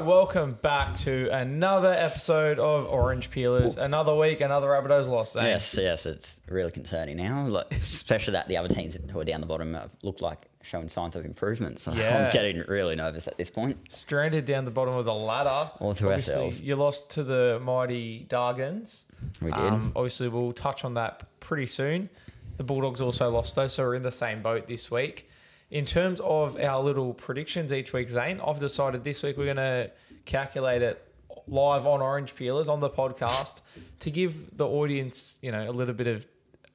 right, welcome back to another episode of Orange Peelers. Another week, another Rabbitohs loss. eh? Yes, yes, it's really concerning now. Like, especially that the other teams who are down the bottom have looked like showing signs of improvement. So Yeah. I'm getting really nervous at this point. Stranded down the bottom of the ladder. All to Obviously, ourselves. You lost to the mighty Dargans. We did. Um, obviously, we'll touch on that pretty soon. The Bulldogs also lost though, so we're in the same boat this week. In terms of our little predictions each week, Zane, I've decided this week we're going to calculate it live on Orange Peelers on the podcast to give the audience, you know, a little bit of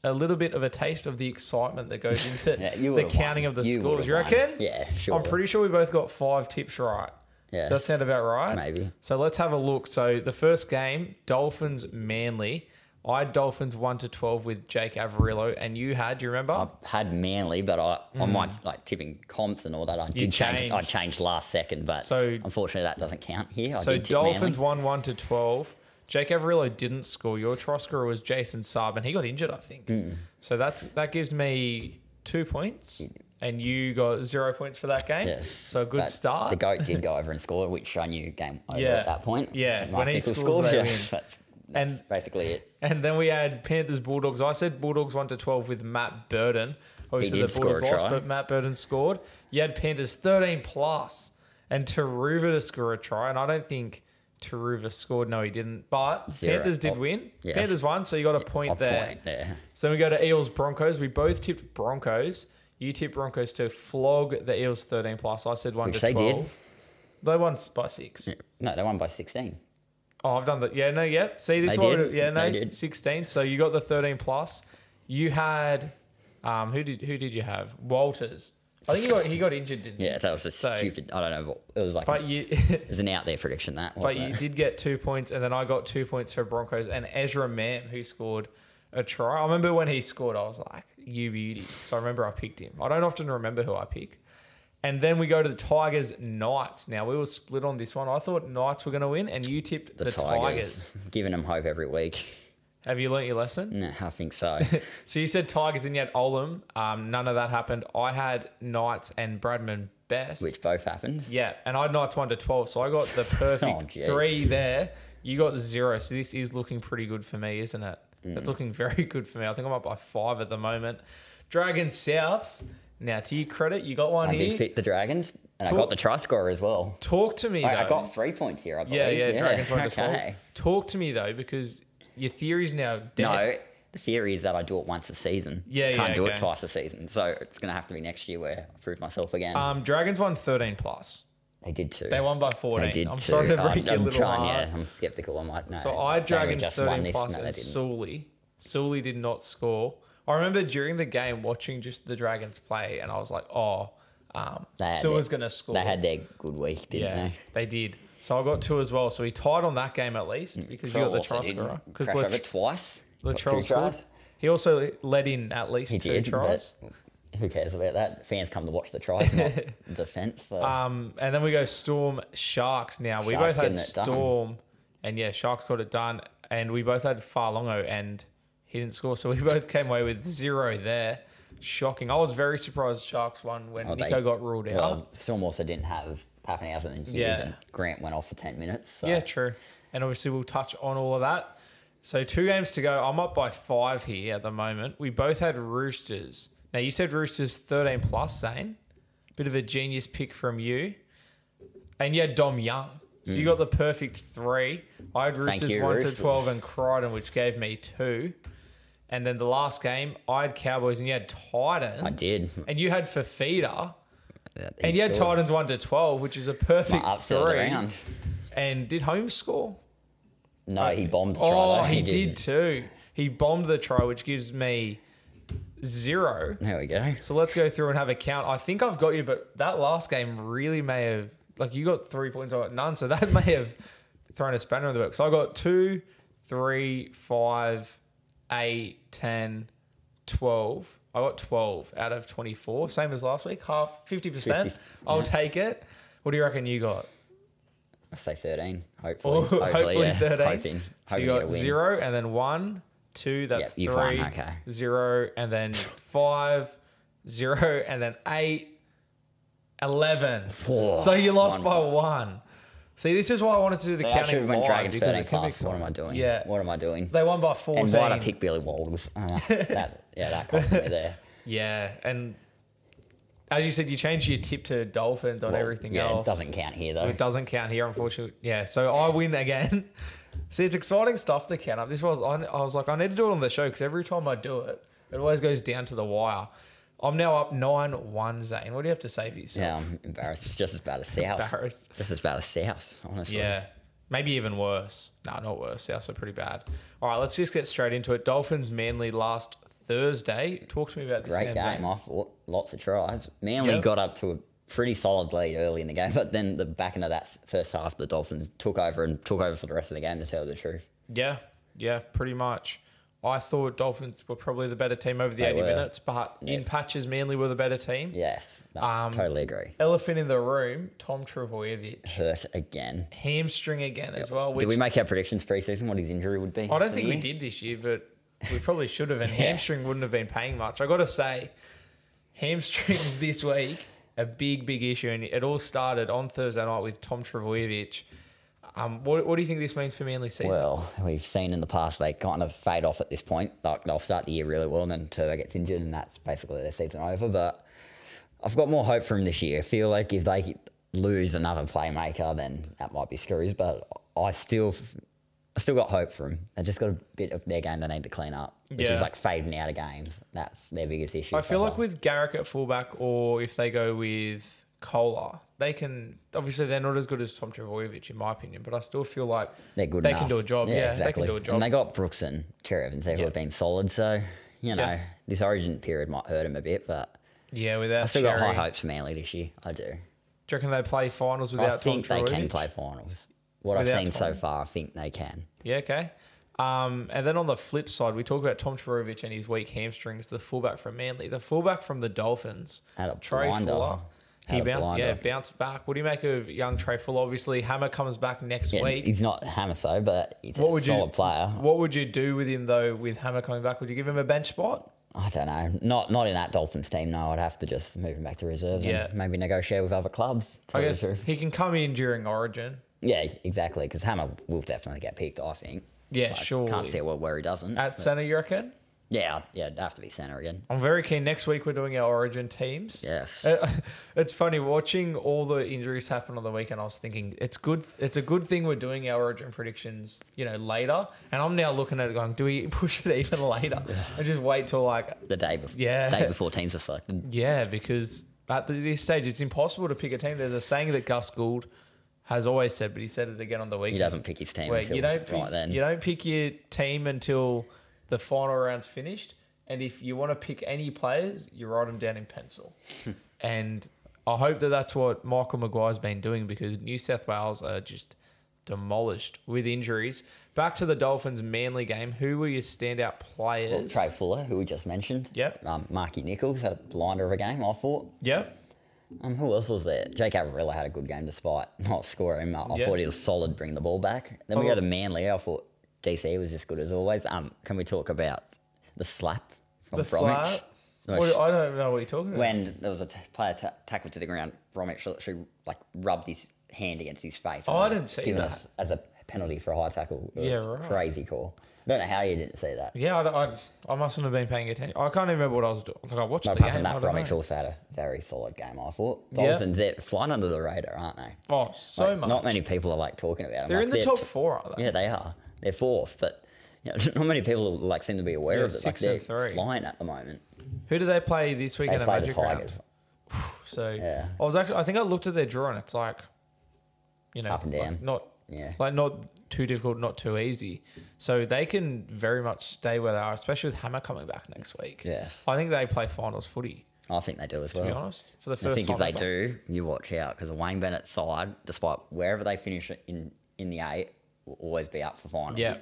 a little bit of a taste of the excitement that goes into Yeah, the counting won. of the You scores. You won. reckon? Yeah, sure. I'm pretty sure we both got five tips right. Yes. Does that sound about right? Maybe. So let's have a look. So the first game, Dolphins Manly. I had Dolphins one to twelve with Jake Averillo, and you had. Do you remember? I had Manly, but I, I might like tipping comps and all that. I did change. I changed. changed last second, but So- unfortunately that doesn't count here. I so Dolphins Manly. won one to twelve. Jake Averillo didn't score. Your try scorer was Jason Saab, and he got injured, I think. Mm. So that's that gives me two points, and you got zero points for that game. Yes. So a good start. The goat did go over and score, which I knew game over Yeah. at that point. Yeah, when he scores, they yes. That's, that's And- basically it. And then we had Panthers Bulldogs. I said Bulldogs one to twelve with Matt Burton. Obviously did the Bulldogs lost, but Matt Burton scored. You had Panthers thirteen plus and Turuva to score a try, and I don't think Turuva scored. No, he didn't. But Zero. Panthers did Oh, win. yes. Panthers won, so you got a point A there. point there. So then we go to Eels Broncos. We both tipped Broncos. You tipped Broncos to flog the Eels thirteen plus. I said one Which to they did. twelve. They won by six. No, they won by 16. Oh, I've done that. Yeah, no, yeah. See this They one. did. Yeah, no, They did. sixteen. So you got the thirteen plus. You had, um, who did who did you have? Walters. I think he got he got injured, didn't he? Yeah, that was a So- stupid. I don't know. It was like But you, it was an out there prediction. That but wasn't you it? did get two points, and then I got two points for Broncos and Ezra Mam who scored a try. I remember when he scored, I was like, "You beauty!" So I remember I picked him. I don't often remember who I pick. And then we go to the Tigers Knights. Now we were split on this one. I thought Knights were going to win, and you tipped the, the, Tigers. Tigers, giving them hope every week. Have you learnt your lesson? No, I think so. So you said Tigers and you had Olam. Um, none of that happened. I had Knights and Bradman best. which both happened. Yeah, and I had Knights one to twelve, so I got the perfect Oh, three there. You got zero, so this is looking pretty good for me, isn't it? Mm. It's looking very good for me. I think I'm up by five at the moment. Dragon Souths. Now, to your credit, you got one I here. did pick the Dragons, and Talk- I got the try scorer as well. Talk to me though. I, I got three points here. I believe. yeah, yeah, Dragons twelve. okay. Talk to me though, because your theory's now dead. No, the theory is that I do it once a season. Yeah, Can't yeah, do okay. it twice a season. So it's going to have to be next year where I prove myself again. Um, Dragons won thirteen plus. they did too. They won by fourteen. They did I'm too. sorry to break I'm, your I'm little trying, heart. Yeah, I'm skeptical. I might know. So I had They were Dragons 13 plus No, and. Sully. Sully did not score. I remember during the game watching just the Dragons play, and I was like, oh, um, Sully's going to score. They had their good week, didn't yeah, they? they did. So I got two as well. So he tied on that game at least because you got the try scorer. Because crash over twice. Latrell scored. He also led in at least He two did, tries. who cares about that? Fans come to watch the tries, not defense. So. Um, and then we go Storm Sharks. Now we Sharks both had getting it done. Storm, and yeah, Sharks got it done, and we both had Fa'alogo, and he didn't score, so we both came away with zero there. Shocking. I was very surprised Sharks won when Oh, they- Nicho got ruled out. well, also didn't have Papenhuyzen and Hughes, Yeah. and Grant went off for 10 minutes. So. Yeah, true. And obviously we'll touch on all of that. So two games to go. I'm up by five here at the moment. We both had Roosters. Now you said Roosters 13 plus, Zane. Bit of a genius pick from you. And you had Dom Young. So you hmm. got the perfect three. I had Roosters you, 1 Roosters. to 12 and Crichton, which gave me two. And then the last game, I had Cowboys and you had Titans. I did. And you had Fifita. And you had scored. Titans 1 to 12, which is a perfect of three. And did Holmes score? No, he uh, bombed the try. Oh, though. he did too. He bombed the try, which gives me zero. There we go. So let's go through and have a count. I think I've got you, but that last game really may have like you got three points, I got none. So that may have thrown a spanner in the works. So I got two, three, five, eight, ten, twelve. I got twelve out of twenty-four, same as last week, half fifty percent. 50, I'll yeah. take it. What do you reckon you got? I say 13. Hopefully. Oh, hopefully, hopefully yeah. 13. Hoping. So you got zero and then one, two, that's Yep, you've three, won, okay. zero, and then five, zero, and then eight, 11. Whoa, so you lost one by one. See, this is why I wanted to do the I counting should have went live, Dragons because 13 it can plus. What am I doing? Yeah, What am I doing? they won by fourteen. And why'd I pick Billy Walters? Uh, that, yeah, that cost me there. Yeah, and as you said, you changed your tip to Dolphins on Well, everything yeah, else. it doesn't count here though. It doesn't count here, unfortunately. Yeah, so I win again. See, it's exciting stuff to count up. This was I, I was like, I need to do it on the show because every time I do it, it always goes down to the wire. I'm now up nine one. Zane, what do you have to say for yourself? Yeah, I'm embarrassed. It's just as bad as South. Embarrassed. Just as bad as South, honestly. Yeah, maybe even worse. No, not worse. Souths are pretty bad. All right, let's just get straight into it. Dolphins Manly last Thursday. Talk to me about this Great game. game. Zane. I thought lots of tries. Manly Yeah. got up to a pretty solid lead early in the game, but then the back end of that first half, the Dolphins took over and took over for the rest of the game. To tell you the truth, Yeah, yeah, pretty much. I thought Dolphins were probably the better team over the They 80 were. minutes, but in patches, Manly were the better team. yes, no, Um, totally agree. Elephant in the room, Tom Trbojevic. Hurt again. Hamstring again as well. Which Did we make our predictions preseason? What his injury would be? I don't think we did this year, but we probably should have. And Yeah. hamstring wouldn't have been paying much. I got to say, hamstrings this week a big, big issue, and it all started on Thursday night with Tom Trbojevic. Um, what, what do you think this means for Manly season? Well, we've seen in the past they kind of fade off at this point. Like they'll start the year really well, and then Turbo gets injured, and that's basically their season over. But I've got more hope for him this year. I feel like if they lose another playmaker, then that might be screws. But I still, I still got hope for him. They just got a bit of their game they need to clean up, which Yeah. is like fading out of games. That's their biggest issue. I so feel like far. with Garrick at fullback, or if they go with Koula, they can. Obviously, they're not as good as Tom Trbojevic, in my opinion, but I still feel like they're good they enough. can do a job. Yeah, exactly. they can do a job. And they got Brooks and Cherry Evans who Yeah. have been solid. So you know, Yeah. this Origin period might hurt him a bit, but. yeah, without I still got high hopes for Manly this year. I do. Do you reckon they play finals without I think Tom they can play finals. What Without I've seen so far, I think they can. Yeah, okay. Um, and then on the flip side, we talk about Tom Trbojevic and his weak hamstrings, the fullback from Manly. The fullback from the Dolphins, Trai. Fuller. He bounced, yeah, bounced back. What do you make of young Trai Obviously, Hammer comes back next Yeah, week. he's not Hammer so, but he's What a would solid you player. What would you do with him though? With Hammer coming back, would you give him a bench spot? I don't know. Not not in that Dolphins team. No, I'd have to just move him back to reserves Yeah. and maybe negotiate with other clubs. I tell you the guess he can come in during Origin. Yeah, exactly. Because Hammer will definitely get picked. I think. Yeah, sure. Can't see where, where he doesn't. At centre, you reckon? Yeah, yeah, it'd have to be center again. I'm very keen. Next week we're doing our Origin teams. Yes. Uh, It's funny watching all the injuries happen on the weekend. I was thinking it's good. It's a good thing we're doing our origin predictions, you know, later. And I'm now looking at it going, do we push it even later and just wait till like, the day before. Yeah. Day before teams are selected. yeah, because at the, this stage it's impossible to pick a team. There's a saying that Gus Gould has always said, but he said it again on the weekend. He doesn't pick his team until you don't pick, right then. you don't pick your team until the final round's finished, and if you want to pick any players, you write them down in pencil. and I hope that that's what Michael Maguire's been doing because New South Wales are just demolished with injuries. Back to the Dolphins Manly game. Who were your standout Well, players? Trai Fuller, who we just mentioned. Yep. Um, Marky Nicholls had a blinder of a game, I thought. Yep. Um, who else was there? Jake Averillo had a good game despite not scoring. I, Yeah. thought he was solid bringing the ball back. Then we Oh. go to Manly. I thought DC was just good as always. Um, can we talk about the slap from The Bromwich? slap. No, What- sh- I don't know what you're talking about. when there was a t- player ta tackled to the ground, Bromwich literally like rubbed his hand against his face. Oh, I didn't see that. us as a penalty for a high tackle. It Yeah, right. Crazy call. I don't know how you didn't see that. yeah, I, I, I mustn't have been paying attention. I can't even remember what I was doing. Like I watched No, the apart game. from that, Bromwich know. also had a very solid game. I thought Yeah. Dolphins they're flying under the radar, aren't they? Oh, so Like, much. Not many people are like talking about them. They're Like, in the top four, aren't they? Yeah, they are. They're fourth, but you know, not many people like seem to be aware of it. Like six and they're three. flying at the moment. Who do they play this They weekend at play the Magic Round? Tigers So Yeah. I was actually I think I looked at their draw and it's like you know Up and like down. not Yeah. like not too difficult, not too easy. So they can very much stay where they are, especially with Hammer coming back next week. Yes, I think they play finals footy, I think they do as well. to be honest. For the I first think time if they ever. do, you watch out because Wayne Bennett's side, despite wherever they finish in in the eight, will always be up for finals. Yeah.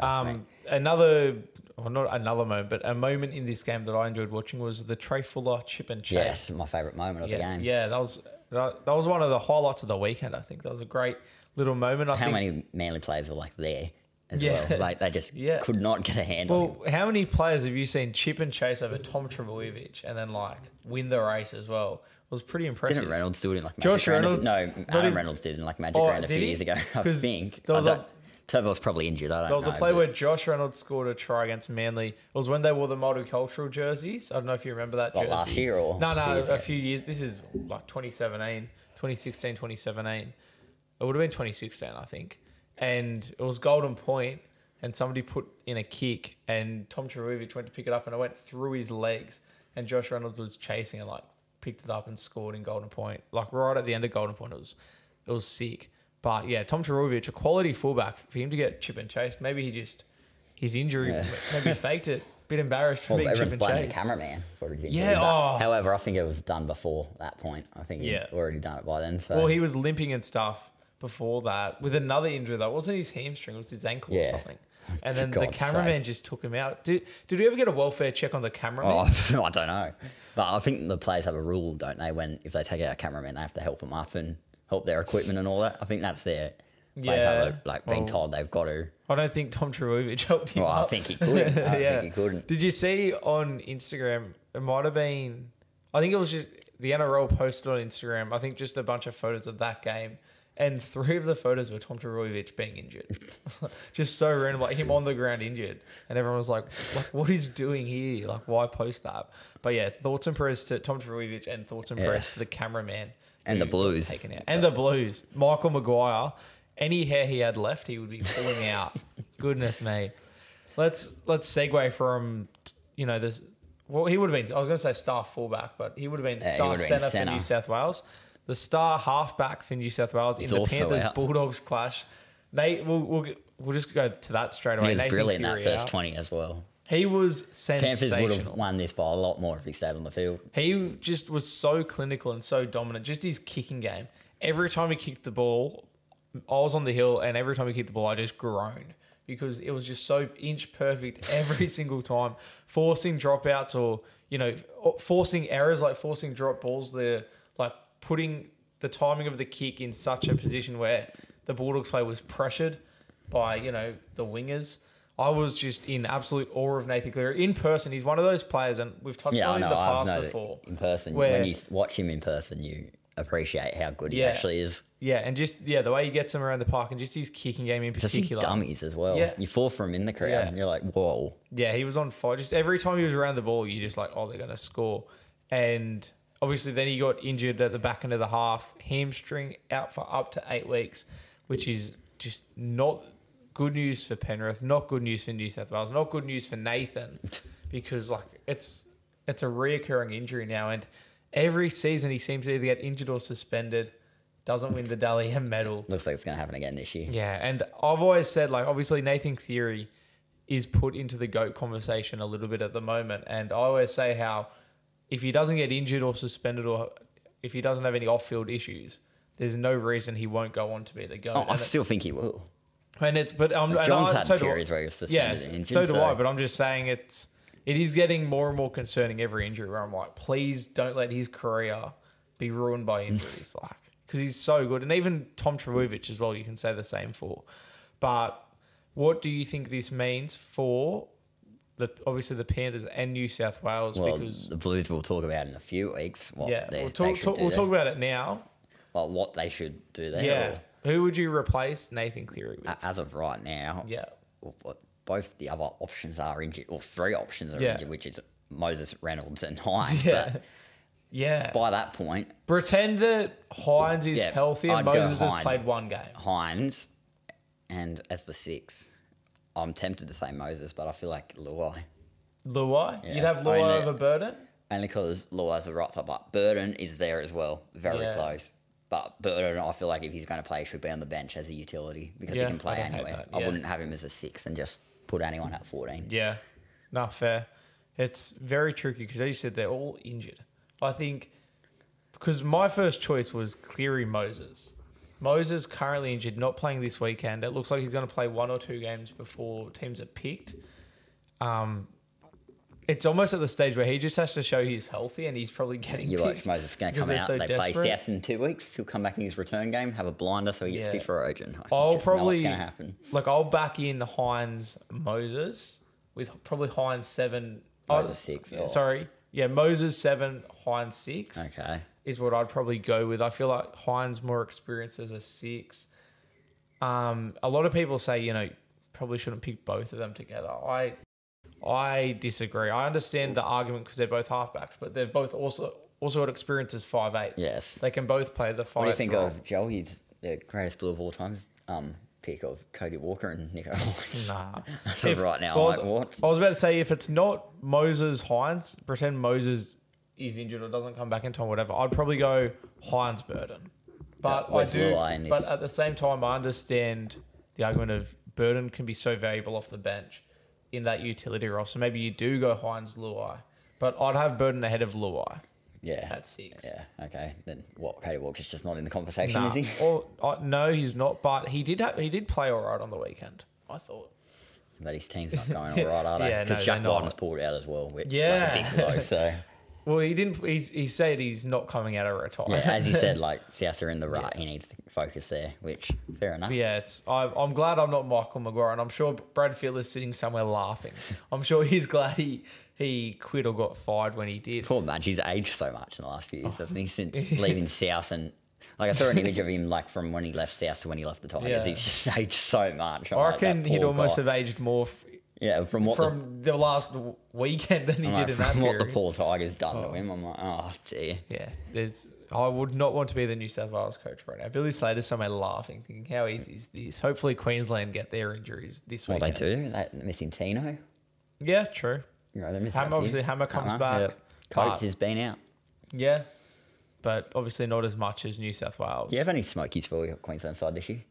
Um, another, well, not another moment, but a moment in this game that I enjoyed watching was the Trai Fuller chip and chase. Yes, my favourite moment of the game. yeah, that was that, that was one of the highlights of the weekend. I think that was a great little moment. I How think many Manly players were like there as Yeah. well. Like they just Yeah. could not get a hand on him. Well, how many players have you seen chip and chase over Tom Trbojevic and then like win the race as well? It was pretty impressive. Didn't Reynolds do it in like Magic Josh Round? a- Reynolds- no, Adam in- Reynolds did in like Magic Oh, Round a few he? years ago. I think. there was a- don't- Turbo's probably injured. I don't There was know. a play where Josh Reynolds scored a try against Manly. It was when they wore the multicultural jerseys. I don't know if you remember that What, jersey. last year or No, no, a few years. This is like 2017, 2016, 2017. It would have been 2016, I think. And it was golden point, and somebody put in a kick, and Tom Trbojevic went to pick it up, and it went through his legs, and Josh Reynolds was chasing and like picked it up and scored in golden point, like right at the end of golden point. It was, it was sick. But yeah, Tom Trbojevic, a quality fullback for him to get chip and chased. Maybe he just his injury, Yeah. maybe he faked it. Bit embarrassed for Well, being chip and blaming the cameraman for his injury. Yeah, oh. However, I think it was done before that point. I think he'd Yeah. already done it by then. So Well, he was limping and stuff before that with another injury though. It wasn't his hamstring, it was his ankle or Yeah. something. And then the cameraman sakes. just took him out. Did Did we ever get a welfare check on the cameraman? Oh, I don't know. But I think the players have a rule, don't they? When if they take out a cameraman, they have to help them up and help their equipment and all that. I think that's their players Yeah, have a, like being well- told they've got to. I don't think Tom Trbojevic helped him. Well, I think he could. I think he couldn't. Did you see on Instagram? It might have been. I think it was just the NRL posted on Instagram. I think just a bunch of photos of that game, and three of the photos were Tom Trbojevic being injured. just so random, like him on the ground injured, and everyone was like, "Like, what is doing here? Like, why post that?" But yeah, thoughts and prayers to Tom Trbojevic, and thoughts and prayers Yes. to the cameraman And the Blues. taken out, and the Blues. Michael Maguire, any hair he had left, he would be pulling out. Goodness me. Let's let's segue from you know this. Well, he would have been. I was going to say star fullback, but he would have been Yeah, star centre for. New South Wales. The star halfback for New South Wales He's in the Panthers out. Bulldogs clash. Nate, we'll, we'll we'll just go to that straight away. He was Nathan brilliant in that first out. twenty as well. He was sensational. Panthers would have won this by a lot more if he stayed on the field. He just was so clinical and so dominant. Just his kicking game. Every time he kicked the ball, I was on the hill, and every time he kicked the ball, I just groaned because it was just so inch perfect every single time, forcing dropouts or you know forcing errors like forcing drop balls. There, like putting the timing of the kick in such a position where the Bulldogs play was pressured by you know the wingers. I was just in absolute awe of Nathan Cleary in person. He's one of those players, and we've touched Yeah, on him in the past before. in person. where- when you watch him in person, you appreciate how good he actually is. Yeah, and just yeah, the way he gets him around the park and just his kicking game in particular. Just his dummies as well. Yeah. You fall for him in the crowd, Yeah. and you're like, whoa. Yeah, he was on fire. Just every time he was around the ball, you're just like, oh, they're gonna score. And obviously, then he got injured at the back end of the half, hamstring out for up to eight weeks, which is just not good news for Penrith, not good news for New South Wales, not good news for Nathan, because like it's it's a reoccurring injury now, and every season he seems to either get injured or suspended, doesn't win the Dally M medal. Looks like it's going to happen again this year. Yeah, and I've always said like obviously Nathan Cleary is put into the goat conversation a little bit at the moment, and I always say how if he doesn't get injured or suspended or if he doesn't have any off-field issues, there's no reason he won't go on to be the goat. Oh, I still think he will. and it's but um, and John's I- had so periods where he was yeah, suspended and injured. so do I. But I'm just saying it's it is getting more and more concerning every injury. Where I'm like, please don't let his career be ruined by injuries, like because he's so good. And even Tom Trbojevic as well, you can say the same for. But what do you think this means for the obviously the Panthers and New South Wales? well, because the Blues we'll talk about in a few weeks. What yeah, they, we'll talk, talk, we'll there. talk about it now. Well, what they should do there. Yeah, who would you replace Nathan Cleary with? or- As of right now, yeah, well, both the other options are injured, or three options are Yeah. injured, which is Moses, Reynolds, and Hynes. yeah, But yeah. by that point, Pretend that Hynes is Yeah, healthy and I'd Moses has played one game. Hynes, and as the six, I'm tempted to say Moses, but I feel like Luai. Luai? Yeah, You'd have I Luai over Burton? Only because Luai's a right side, but Burton is there as well, very Yeah. close. But Burton, I feel like if he's going to play, he should be on the bench as a utility because Yeah, he can play don't anywhere. I wouldn't have him as a six and just put anyone at 14. Yeah. Not fair. It's very tricky because, as you said, they're all injured. I think because my first choice was Cleary Moses. Moses currently injured, not playing this weekend. It looks like he's going to play one or two games before teams are picked. Um, it's almost at the stage where he just has to show he's healthy and he's probably getting You watch picked Moses going to come out. so they play desperate. South in two weeks. He'll come back in his return game, have a blinder, so he gets Yeah. picked for Origin. I I'll just know probably what's going to happen. Like I'll back in the Hynes Moses with probably Hynes seven. Moses oh, six, yeah, or- Sorry, yeah, Moses seven, Hynes six Okay. Is what I'd probably go with. I feel like Hynes more experienced as a six. Um, a lot of people say you know probably shouldn't pick both of them together. I I disagree. I understand the argument because they're both halfbacks, but they've both also also got experience as five eight. Yes. they can both play the five. What do you think of Joey's the greatest blue of all time? Um, pick of Cody Walker and Nicho. Hynes? Nah. If- right now, well, I'm like, what? I was about to say if it's not Moses Hynes, pretend Moses is injured or doesn't come back in time, whatever. I'd probably go Hynes Burton. But I do. Luai in this- But at the same time, I understand the argument of Burton can be so valuable off the bench in that utility role. So maybe you do go Hynes Luai, but I'd have Burton ahead of Luai Yeah. at six. Yeah. Okay. Then what? Cody Walker's just not in the conversation, Nah. is he? Or uh, no, he's not. But he did. Ha- he did play all right on the weekend. I thought. But his team's not going all right, are they? Yeah, no, Because Jack. Wighton's pulled out as well, which Yeah. like a big blow. So Well, he didn't. He's, he said he's not coming out of retirement. yeah, as he said, like South in the right. He needs to focus there, which fair enough. But yeah, it's. I, I'm glad I'm not Michael Maguire, and I'm sure Brad Fittler's sitting somewhere laughing. I'm sure he's glad he he quit or got fired when he did. Poor Madge, he's aged so much in the last few years, hasn't he? Since leaving South and like I saw an image of him like from when he left South to when he left the Tigers. Yeah. He's just aged so much. I'm I like, reckon he'd almost guy. have aged more f- yeah from what the from the, last weekend than he I'm did like, in that from what the poor Tigers done to oh. him. I'm like, oh dear. yeah, there's. I would not want to be the New South Wales coach right now. Billy Slater's somewhere laughing, thinking, "How easy is this?" Hopefully, Queensland get their injuries this What weekend. they do? They missing Tino. Yeah, true. Know, they're missing Hammer, obviously, Hammer comes Hammer, back. Coates but- has been out. Yeah, but obviously not as much as New South Wales. Do you have any smokies for your Queensland side this year?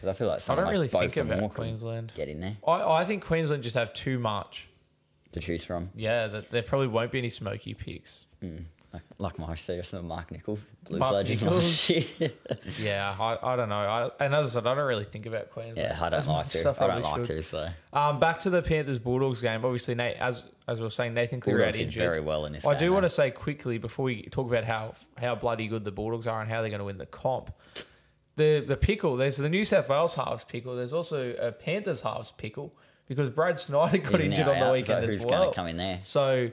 'Cause I feel like I don't really think about Walker Queensland. get in there I, I think Queensland just have too much. to choose from. Yeah, that there probably won't be any smoky picks. Mm. Like, like my seriously, Mark Nicholls, Blues Mark legend Nicholls. last year. Yeah, I, I don't know. I, and as I said, I don't really think about Queensland. yeah, I don't as like much to. I don't probably like should. to. So Um, back to the Panthers Bulldogs game. Obviously, Nate, as as we were saying, Nathan Cleary Bulldogs out did injured. very well in this. I do want to say quickly before we talk about how how bloody good the Bulldogs are and how they're going to win the comp. The the pickle. There's the New South Wales halves pickle. There's also a Panthers halves pickle because Brad Schneider got He's injured on the out, weekend so as who's well. going to come in there? So Do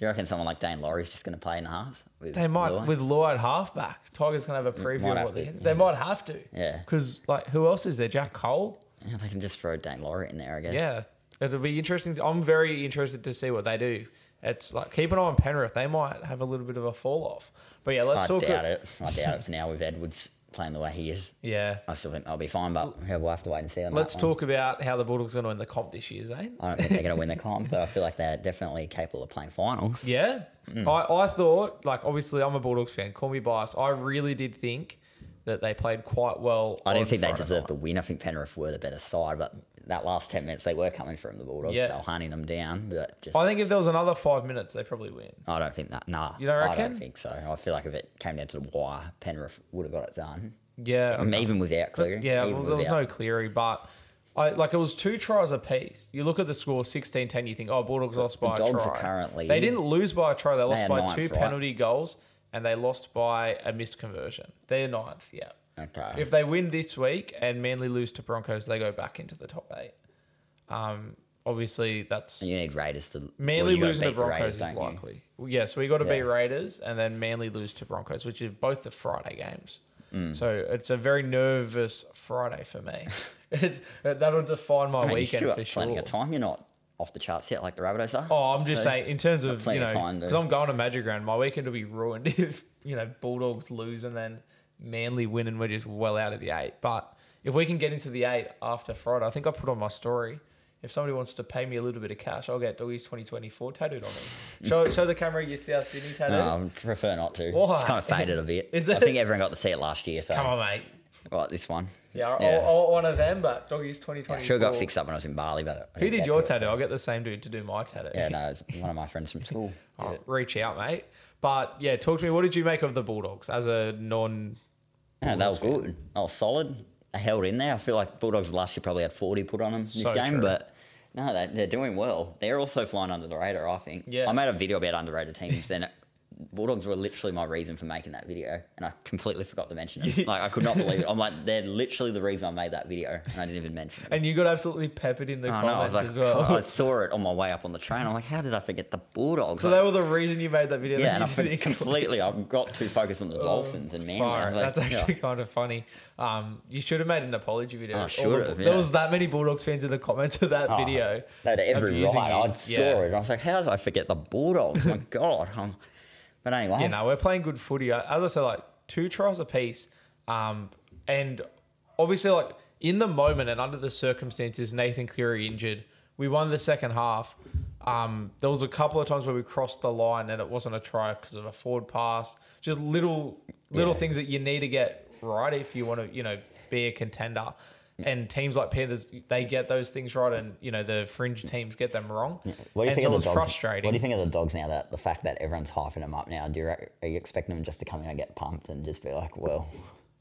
you reckon someone like Daine Laurie's just going to play in the halves? With they might Lua? with Law at halfback. Tigers going to have a preview of what they to, they might have to. Yeah. Because like who else is there? Jack Cole. Yeah, they can just throw Daine Laurie in there, I guess. Yeah, it'll be interesting. I'm very interested to see what they do. It's like keep an eye on Penrith. They might have a little bit of a fall off. But yeah, let's I talk. doubt a- it. I doubt it for now with Edwards playing the way he is. Yeah, I still think they'll be fine, but we'll have to wait and see on let's that one. talk about how the Bulldogs are going to win the comp this year, Zane. I don't think they're going to win the comp, but I feel like they're definitely capable of playing finals. Yeah, Hmm. I, I thought like obviously I'm a Bulldogs fan. Call me biased. I really did think that they played quite well. I didn't on think they deserved night. to win. I think Penrith were the better side, but that last 10 minutes they were coming from the Bulldogs. Yeah. They were hunting them down, but just. I think if there was another five minutes, they probably win. I don't think that. Nah, You don't reckon? I don't think so. I feel like if it came down to the wire, Penrith would have got it done. Yeah, I mean, even without Cleary. Yeah, well, there was no Cleary, but I like it was two tries apiece. You look at the score 16-10, you think, oh, Bulldogs lost by Dogs a are try. currently- they didn't lose by a try. They lost by two right? penalty goals, and they lost by a missed conversion. They're ninth. Yeah. Okay. If they win this week and Manly lose to Broncos, they go back into the top eight. Um, obviously that's you need Raiders to. Manly well, losing to Broncos Raiders, is likely. Well, Yeah, so we got to beat Raiders and then Manly lose to Broncos, which is both the Friday games. Mm. So it's a very nervous Friday for me. it's that'll define my I mean, weekend still for got plenty of time. You're not off the charts yet, like the Rabbitohs are. Oh, I'm just So, saying, in terms of you know, because I'm going to Magic Round, my weekend will be ruined if you know Bulldogs lose and then Manly win and we're just well out of the eight. But if we can get into the eight after Friday, I think I put on my story. If somebody wants to pay me a little bit of cash, I'll get Doggies 2024 tattooed on me. Show, show the camera your South Sydney tattoo. No, I prefer not to. Why? It's kind of faded a bit. Is I think everyone got to see it last year. So Come on, mate. Right, this one. Yeah, I, Yeah. Want one of them, but Doggies 2024. I should have got fixed up when I was in Bali, but Who did your to it, tattoo? so- I'll get the same dude to do my tattoo. Yeah, no, it was one of my friends from school. Oh, reach out, mate. But yeah, talk to me. What did you make of the Bulldogs as a non? Yeah, that was good. That was solid. They held in there. I feel like Bulldogs last year probably had 40 put on them this So game, true. but No, they, they're doing well. They're also flying under the radar, I think. Yeah. I made a video about underrated teams, and Bulldogs were literally my reason for making that video, and I completely forgot to mention it. like, I could not believe it. I'm like, they're literally the reason I made that video, and I didn't even mention it. And you got absolutely peppered in the know, I comments was like, as well. I saw it on my way up on the train. I'm like, how did I forget the Bulldogs? so Like, they were the reason you made that video. yeah, and I You for- didn't completely, I got too focused on the Dolphins and man. Like, That's actually yeah. kind of funny. Um, you should have made an apology video. I should the- have, There was that many Bulldogs fans in the comments of that Oh, video. They had every right. you. I saw Yeah. it. I was like, how did I forget the Bulldogs? my God. Um, but anyway, You know, we're playing good footy. As I said, like two tries apiece. Um, and obviously, like in the moment and under the circumstances, Nathan Cleary injured. We won the second half. Um, there was a couple of times where we crossed the line and it wasn't a try because of a forward pass. Just little little Yeah. things that you need to get right if you want to, you know, be a contender. And teams like Panthers, they get those things right, and you know the fringe teams get them wrong. What do you and think so of the dogs? frustrating. What do you think of the dogs now? That the fact that everyone's hyping them up now. Do you, re- are you expecting them just to come in and get pumped and just be like, well,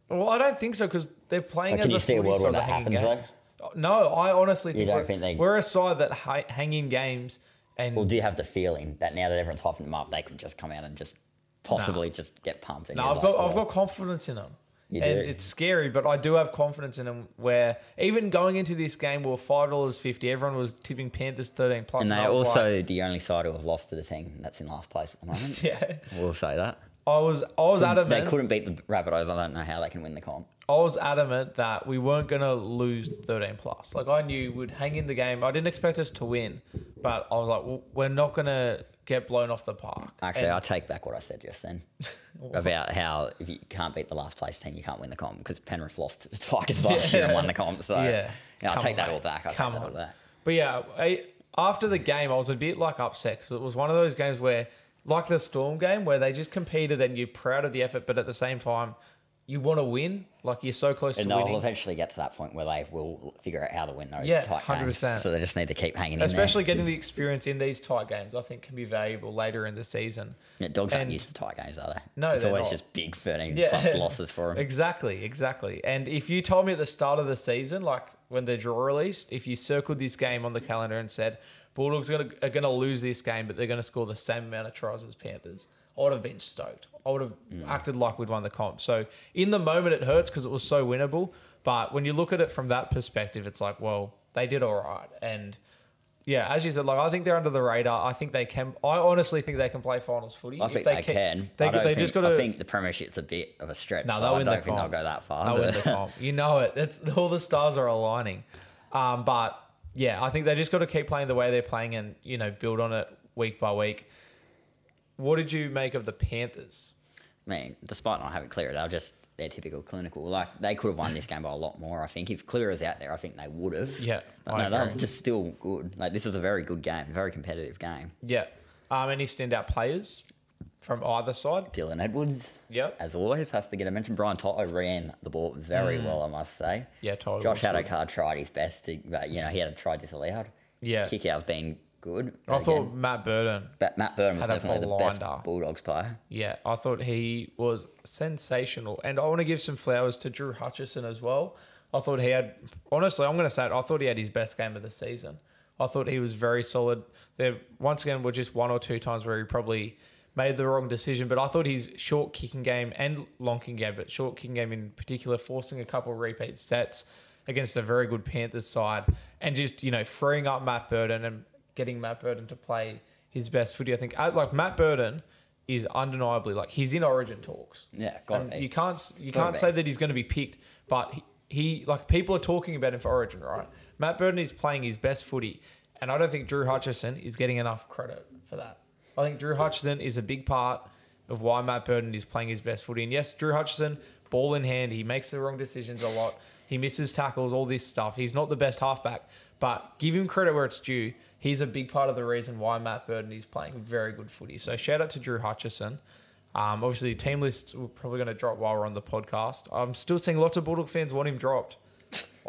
Well, I don't think so because they're playing Like, as can a you see a footy world side where that that hang in happens. Oh, no, I honestly think, don't we're, think they- we're a side that hi- hang in games and well, do you have the feeling that now that everyone's hyping them up, they could just come out and just possibly just get pumped? And no, I've like, got I've got confidence in them. You and do? it's scary, but I do have confidence in them. Where even going into this game, we were five dollars fifty. Everyone was tipping Panthers thirteen plus, And I they're also like- the only side who have lost to the team that's in last place at the moment. yeah. We'll say that. I was I was adamant. They couldn't beat the Rabbitohs. I don't know how they can win the comp. I was adamant that we weren't going to lose 13 plus. Like I knew we'd hang in the game. I didn't expect us to win, but I was like, well, we're not going to get blown off the park. Actually, And- I take back what I said just then about how if you can't beat the last place team, you can't win the comp because Penrith lost to the Tigers last year and won the comp. So Yeah. yeah, I'll take on, that mate. all back. I'll Come take that on. back. But yeah, I, after the game, I was a bit like upset because it was one of those games where, like the Storm game, where they just competed and you're proud of the effort, but at the same time, you want to win. Like you're so close And to winning. And they'll eventually get to that point where they will figure out how to win those Yeah, tight 100%. games. So they just need to keep hanging in Especially getting the experience in these tight games, I think can be valuable later in the season. Yeah, dogs aren't used to tight games, are they? No, it's always not. just big 13 Yeah. plus losses for them. Exactly, exactly. And if you told me at the start of the season, like when the draw released, if you circled this game on the calendar and said Bulldogs are going to lose this game, but they're going to score the same amount of tries as Panthers, I would have been stoked. I would have Mm. acted like we'd won the comp. So in the moment, it hurts because it was so winnable. But when you look at it from that perspective, it's like, well, they did all right. And yeah, as you said, like I think they're under the radar. I think they can. I honestly think they can play finals footy. I If think they, ca- can. They, I they think, just got to. I think the premiership's a bit of a stretch. No, so they'll I win don't the think comp. they'll go that far. They'll win the comp. You know it. It's all the stars are aligning. Um, but yeah, I think they just got to keep playing the way they're playing and you know build on it week by week. What did you make of the Panthers? I mean, despite not having Clear, they're just their typical clinical. Like they could have won this game by a lot more. I think if Clear is out there, I think they would have. Yeah, but I no, they're just still good. Like this was a very good game, very competitive game. Yeah. Um, any standout players from either side? Dylan Edwards, Yep. as always, has to get a mention. Brian Toto ran the ball very well, I must say. Mm. Yeah, Toto Josh. Addo-Carr tried his best, to, but you know he had a try disallowed. Yeah. kick out's been good. I but thought again, Matt Burton. but Matt Burton was definitely the best. Bulldogs player. Yeah, I thought he was sensational. And I want to give some flowers to Drew Hutchison as well. I thought he had, honestly, I'm going to say it, I thought he had his best game of the season. I thought he was very solid. There, once again, were just one or two times where he probably made the wrong decision, but I thought his short kicking game and long kicking game, but short kicking game in particular, forcing a couple of repeat sets against a very good Panthers side and just, you know, freeing up Matt Burton and getting Matt Burton to play his best footy. I think, uh, like, Matt Burton is undeniably, like, he's in origin talks. Yeah, got it. you can't you Gotta can't say that he's going to be picked, but he, he like people are talking about him for Origin, right? Matt Burton is playing his best footy, and I don't think Drew Hutchison is getting enough credit for that. I think Drew Hutchison is a big part of why Matt Burton is playing his best footy. And yes, Drew Hutchison, ball in hand, he makes the wrong decisions a lot. He misses tackles, all this stuff. He's not the best halfback, but give him credit where it's due. He's a big part of the reason why Matt Burton is playing very good footy. So shout out to Drew Hutchison. Um, obviously, team lists we're probably going to drop while we're on the podcast. I'm still seeing lots of Bulldog fans want him dropped.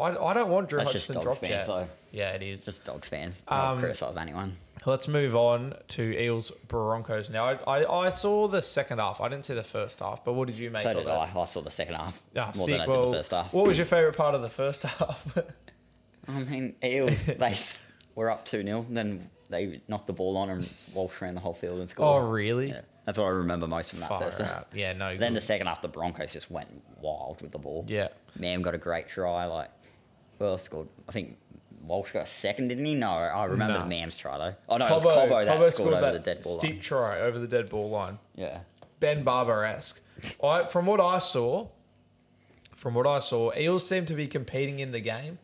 I, I don't want Drew That's just Hutchison Dogs dropped fans, yet. though. Yeah, it is. Just Dogs fans. Um, criticise anyone. Let's move on to Eels Broncos now. I, I, I saw the second half. I didn't see the first half, but what did you make So of did it? I. I saw the second half Ah, more sick. than I did Well, the first half. What was your favourite part of the first half? I mean, Eels, they s- we're up 2 0. Then they knocked the ball on and Walsh ran the whole field and scored. Oh, really? Yeah, that's what I remember most from that Far first half. Yeah, no. Then the second half, the Broncos just went wild with the ball. yeah. Mam got a great try. Like, who else scored? I think Walsh got a second, didn't he? No, I remember No. Mam's try though. Oh no, it was Cobbo that scored over the dead ball. stick line. try over the dead ball line. Yeah, Ben Barba esque. I from what I saw, from what I saw, Eels seemed to be competing in the game,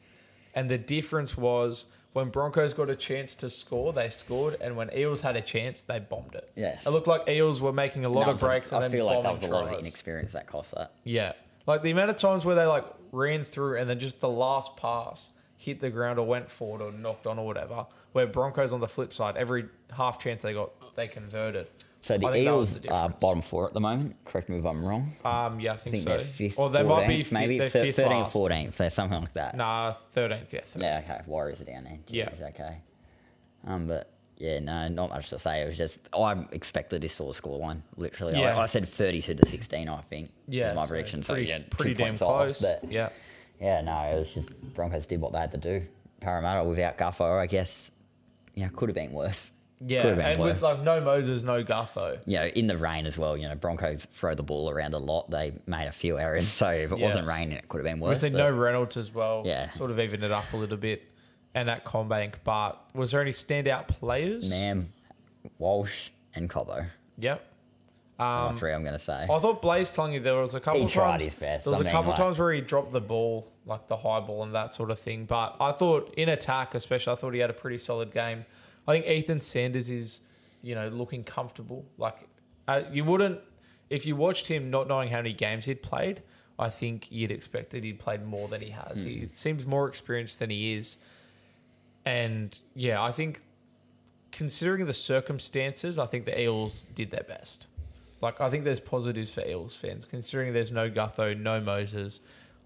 and the difference was when Broncos got a chance to score, they scored, and when Eels had a chance, they bombed it. Yes. it looked like Eels were making a lot That of breaks and I then feel like that was a lot of inexperience that cost that. Yeah. Like the amount of times where they like ran through and then just the last pass hit the ground or went forward or knocked on or whatever. Where Broncos on the flip side, every half chance they got, they converted. So the I think that was Eels are bottom four at the moment. Correct me if I'm wrong. Um, yeah, I I think, think so. they're fifth, or they might be 14th, fi- maybe they're fifth 13th, last. 14th, they're something like that. Nah, thirteenth. Yeah, 13th. Yeah, okay. Warriors are down there. Yeah. Okay. Um, but yeah, no, not much to say. It was just I expected this sort of scoreline. Literally, Yeah. I, I said thirty-two to sixteen. I think. Yeah, my so prediction. Pretty, yeah, pretty damn off, close. but yeah, yeah, no, it was just Broncos did what they had to do. Parramatta without Gutho, I guess. Yeah, could have been worse. Yeah, Could have been and worse. with like no Moses, no Gutho. you know, in the rain as well. You know, Broncos throw the ball around a lot. They made a few errors. So if it Yeah. wasn't raining, it could have been worse. Obviously, but- no Reynolds as well. Yeah. sort of evened it up a little bit. And at CommBank, but was there any standout players? Mam, Walsh, and Cobbo. Yep. Um, three I'm going to say. I thought Blaize telling you there was a couple He tried times. his best. There was I a mean, couple like- times where he dropped the ball, like the high ball and that sort of thing. But I thought in attack, especially, I thought he had a pretty solid game. I think Ethan Sanders is, you know, looking comfortable. Like uh, you wouldn't if you watched him, not knowing how many games he'd played. I think you'd expect that he'd played more than he has. Hmm. He seems more experienced than he is. And yeah, I think considering the circumstances, I think the Eels did their best. Like I think there's positives for Eels fans, considering there's no Gutho, no Moses.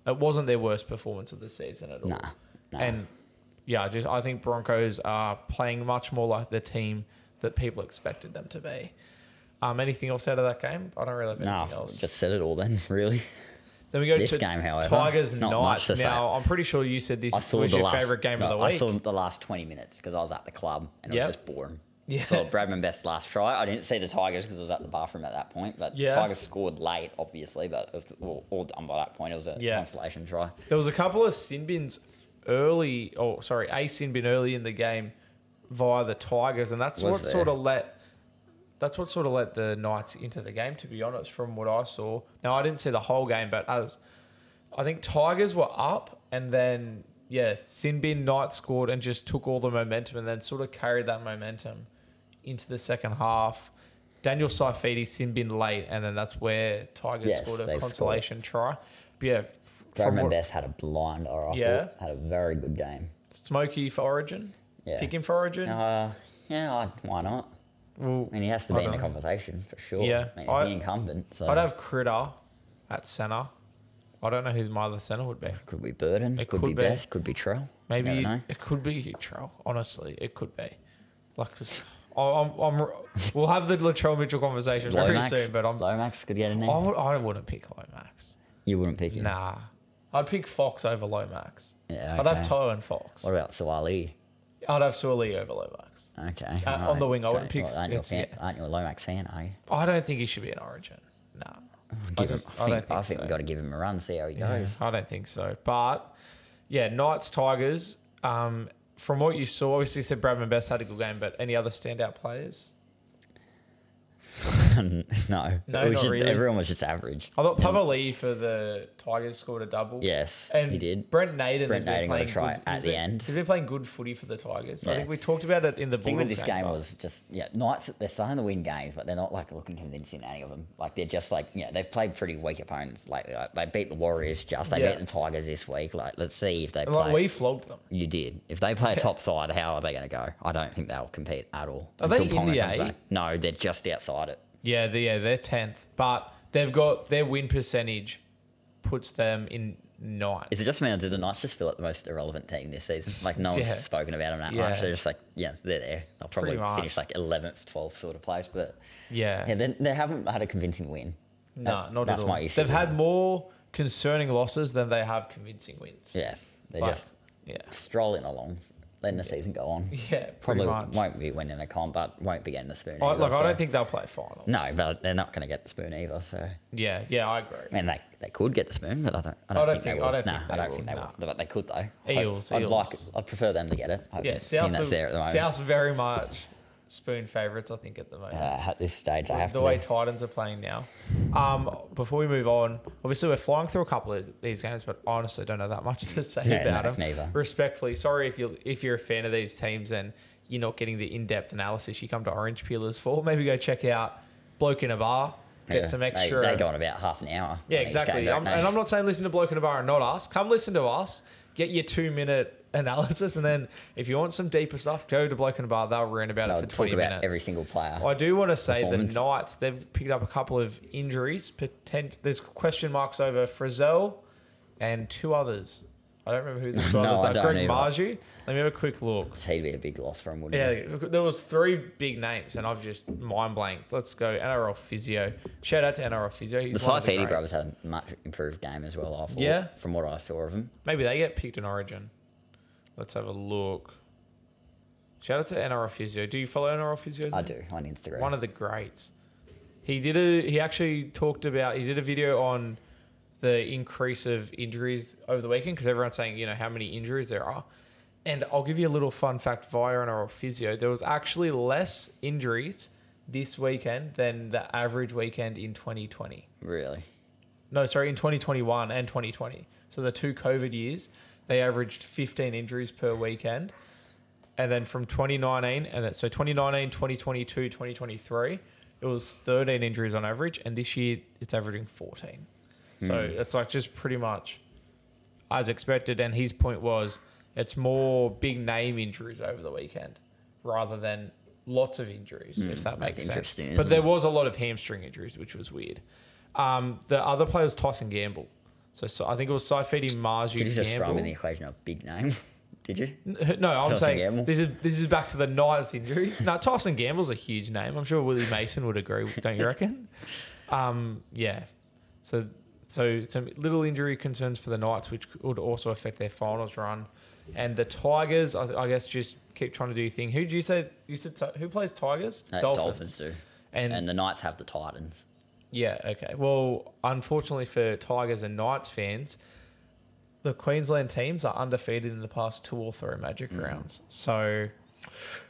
It wasn't their worst performance of the season at all. Nah, nah. And yeah, just I think Broncos are playing much more like the team that people expected them to be. Um, anything else out of that game? I don't really have no, anything else. just said it all then, really. then we go this to game, however, Tigers not Knights. Now I'm pretty sure you said this I saw was your last, favorite game of the week. I saw the last 20 minutes because I was at the club and it Yep. was just boring. Yeah. Saw Bradman Best's last try. I didn't see the Tigers because I was at the bathroom at that point. But Yeah. Tigers scored late, obviously, but it was all, all done by that point. It was a Yeah. consolation try. There was a couple of sin bins early, or sorry, a sin bin early in the game via the Tigers, and that's Was what there? sort of let that's what sort of let the Knights into the game. To be honest, from what I saw, now I didn't see the whole game, but as I think Tigers were up, and then yeah, sin bin Knights scored and just took all the momentum, and then sort of carried that momentum into the second half. Daniel Saifiti sin bin late, and then that's where Tigers Yes, scored a scored. consolation try. But yeah, Bradman Best had a blind, or Yeah. had a very good game. Smokey for Origin. Yeah. Pick him for Origin. Uh, yeah, I, why not? well, I mean, he has to be in the know. conversation for sure. Yeah, I mean, he's I- the incumbent. So I'd have Critter at centre. I don't know who my other centre would be. could be Burton, It could, could be be. Best, could be Trell. Maybe it could be Latrell. Honestly, it could be. Like, I'm, I'm, we'll have the Latrell Mitchell conversation very soon. But I'm, Lomax could get in there. I, would, I wouldn't pick Lomax. You wouldn't pick him. Nah, I'd pick Fox over Lomax. Yeah, I'd have okay. Toe and Fox. What about Suaalii? I'd have Suaalii over Lomax. Okay. Uh, on the wing, I wouldn't pick- well, aren't, you fan, yeah. aren't you a Lomax fan, are you? I don't think he should be an Origin. Nah. I, Give him, just, I, I think, don't think I think so. we've got to give him a run, see how he Yeah, goes. I don't think so. But yeah, Knights, Tigers. Um, from what you saw, obviously you said Bradman Best had a good game, but any other standout players? no. No, not just, really. Everyone was just average. I thought Pavali for the Tigers scored a double. Yes, And he did. Brent Naden. Brent Naden got a playing try good- at the been- end. He's been playing good footy for the Tigers. I think we talked about it in the thing with this game but- was just yeah, Knights. They're starting to win games, but they're not like looking convincing. In any of them, like they're just like yeah, they've played pretty weak opponents lately. Like they beat the Warriors just. They Yeah. beat the Tigers this week. Like let's see if they and, play. like we flogged them. you did. If they play a top side, how are they going to go? I don't think they'll compete at all. Are they in the comes. No, they're just outside. Yeah, they, yeah, they're tenth, but they've got their win percentage puts them in ninth. Is it just me or did the Knights just feel like the most irrelevant team this season? Like no one's Yeah. spoken about them that Yeah. much. They're just like, yeah, they're there. They'll probably Pretty much. finish like 11th, 12th sort of place. But Yeah, yeah, they, they haven't had a convincing win. no, That's- not that's at all. my issue They've had more concerning losses than they have convincing wins. Yes, they're But, just yeah, strolling along. Letting the season go on. Yeah, Probably much. won't be winning a comp, but won't be getting the spoon. I, either, look, I don't think they'll play final. No, but they're not going to get the spoon either. So Yeah, yeah, I agree. I mean, they, they could get the spoon, but I don't. I don't, I don't think, think- they I will. don't no, think I don't will, think they no. will. But they could though. Eels, I'd, I'd like. I'd prefer them to get it. I Yeah, South that's there at the moment. South's very much spoon favourites, I think, at the moment. Uh, at this stage, I have the to. way be. Titans are playing now. Um, before we move on, obviously we're flying through a couple of these games, but I honestly don't know that much to say No, about no, them. neither. Respectfully, sorry if you if you're a fan of these teams and you're not getting the in depth analysis you come to Orange Peelers for. Maybe go check out Bloke in a Bar. Get Yeah, some they- extra. They, go on about half an hour. Yeah, exactly. I'm, and I'm not saying listen to Bloke in a Bar and not us. Come listen to us. Get your two minute analysis, and then if you want some deeper stuff, go to Bloke in a Bar. They'll rant about They'll it for talk 20 about minutes. every single player. I do want to say the. Knights, they've picked up a couple of injuries. Potent, there's question marks over Frizell and two others. I don't remember who the two No, I uh, don't Greg either. Marzhew. Let me have a quick look. He'd be a big loss for him, wouldn't he? Yeah, there was three big names, and I've just mind blanked. Let's go NRL Physio. Shout out to NRL Physio. He's The one of the Saifiti brothers had a much improved game as well. I thought, Yeah. From what I saw of them. Maybe they get picked in Origin. Let's have a look. Shout out to NRL Physio. Do you follow NRL Physio? I do on Instagram. one of the greats. He did a. He actually talked about. He did a video on the increase of injuries over the weekend because everyone's saying you know how many injuries there are, and I'll give you a little fun fact via NRL physio. There was actually less injuries this weekend than the average weekend in 2020. really. No, sorry, in 2021 and 2020. So the two COVID years, they averaged 15 injuries per weekend. And then from 2019, and then, so 2019, 2022, 2023, it was 13 injuries on average. And this year, it's averaging 14. So it's like just pretty much as expected. And his point was it's more big name injuries over the weekend rather than lots of injuries, if that that's makes sense. interesting, But there it? was a lot of hamstring injuries, which was weird. Um, the other player was Tyson Gamble. So, so I think it was Saifiti Marzhew Did you just throw him in the equation of big name? Did you? No, I'm Tyson saying Gamble? this is this is back to the Knights injuries. no, Tyson Gamble's a huge name. I'm sure Willie Mason would agree. Don't you reckon? Um, yeah. So so some little injury concerns for the Knights, which would also affect their finals run. And the Tigers, I, I guess, just keep trying to do your thing. Who do you say? You said who plays Tigers? No, Dolphins. do. And, And the Knights have the Titans. yeah, okay. Well, unfortunately for Tigers and Knights fans, the Queensland teams are undefeated in the past two or three Magic Mm. rounds. So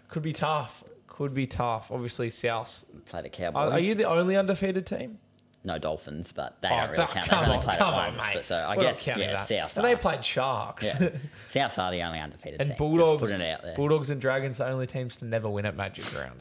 could be tough. Could be tough. Obviously, South. Play the Cowboys. Are, are you the only undefeated team? No Dolphins, but oh, they Oh, don't really count. come only on, played come on, once. mate. But so I We're guess yeah. South. And they played Sharks. Yeah. South are the only undefeated and team. Bulldogs. Just putting it out there. Bulldogs and Dragons, the only teams to never win at Magic round.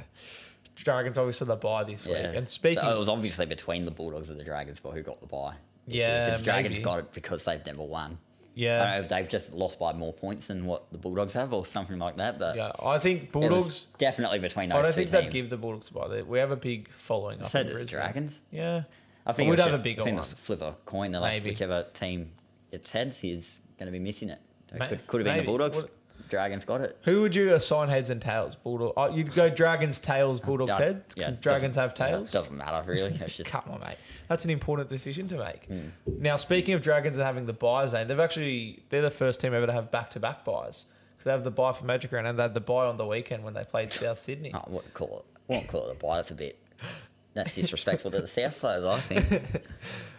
Dragons obviously the bye this week. Yeah. And speaking, So it was obviously between the Bulldogs and the Dragons for who got the year, Yeah, because Dragons got it because they've never won. Yeah. I don't know if they've just lost by more points than what the Bulldogs have or something like that, but yeah. I think Bulldogs. definitely between those I don't think teams. they'd give the Bulldogs by. We have a big following up so in the Brisbane. Dragons. Yeah, I think we'd have a just- bigger I think one. a flip a coin. They're like, Maybe. whichever team its heads is going to be missing it. It Ma- could, could have been maybe. the Bulldogs. What- Dragons got it. Who would you assign heads and tails? Bulldog. Oh, you'd go Dragons tails, Bulldogs Don't- head yeah, because it Dragons doesn't- have tails. yeah, doesn't matter really. It's just Come on, mate. That's an important decision to make. Hmm. Now, speaking of Dragons and having the buy zone, they've actually they're the first team ever to have back to back buys because they have the buy for Magic Round and they had the buy on the weekend when they played South Sydney. I wouldn't call it. Won't call it a bite. That's a bit. That's disrespectful to the South players. I think.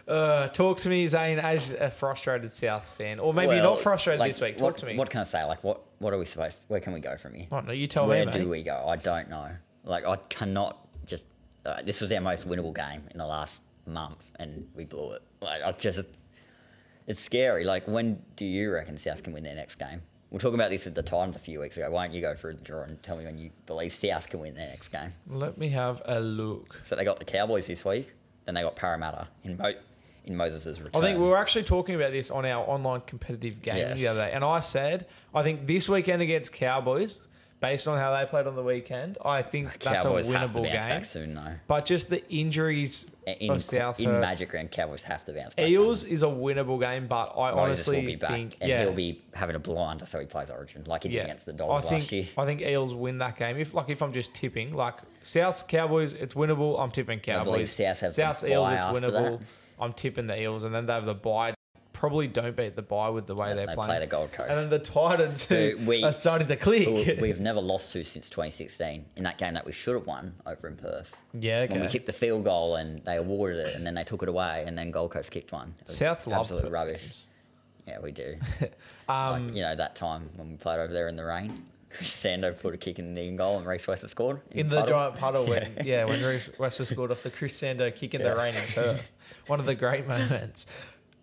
Uh, talk to me, Zane, as a frustrated South fan, or maybe Well, not frustrated like, this week. Talk what, to me. What can I say? Like, what? What are we supposed? Where can we go from here? Oh, no, you tell Where me, do mate. we go? I don't know. Like, I cannot just. Uh, this was our most winnable game in the last month, and we blew it. Like, I just. It's scary. Like, when do you reckon South can win their next game? We are talking about this at the Times a few weeks ago. Why don't you go through the draw and tell me when you believe South can win their next game? Let me have a look. So they got the Cowboys this week. Then they got Parramatta in Mo- in Moses' return. I think we were actually talking about this on our online competitive game the other day, and I said I think this weekend against Cowboys, based on how they played on the weekend, I think that's Cowboys a have to winnable bounce game. back soon, though. But just the injuries In, of South in. Magic Round, Cowboys have to bounce back. Eels is a winnable game, but I Moses honestly will be back, think and yeah, he'll be having a blinder, so he plays Origin like he did yeah. against the I Dogs think last year. I think Eels win that game. If like if I'm just tipping, like South Cowboys, it's winnable. I'm tipping I believe Cowboys. South the South Eels, it's winnable. I'm tipping the Eels, and then they have the bye probably don't beat the bye with the way they're they playing. play the Gold Coast. And then the Titans who we- are starting to click. we've never lost to since 2016 in that game that we should have won over in Perth. yeah, okay. When we kicked the field goal and they awarded it, and then they took it away, and then Gold Coast kicked one. South love absolute Perth rubbish. teams. Yeah, we do. Um, like, you know that time when we played over there in the rain, Chris Sandow put a kick in the in goal, and Rhys Wesser scored in the puddle. giant puddle when yeah when Rhys Wesser scored off the Chris Sandow kick in the rain in Perth, one of the great moments.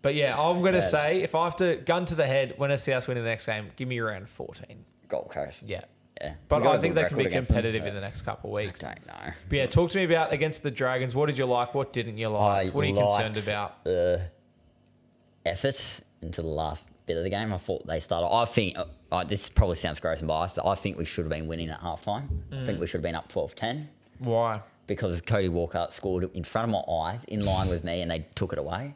But yeah, I'm gonna Yeah. say if I have to gun to the head when a South win in the next game, give me around 14. Gold Coast. Yeah, yeah. but I think they can be them, competitive in the next couple of I weeks. don't know. But yeah, talk to me about against the Dragons. What did you like? What didn't you like? I what are you concerned about? The effort into the last bit of the game. I thought they started. I think uh, this probably sounds gross and biased. I think we should have been winning at halftime. I Mm. think we should have been up 12-10 Why? because Cody Walker scored in front of my eyes, in line with me, and they took it away.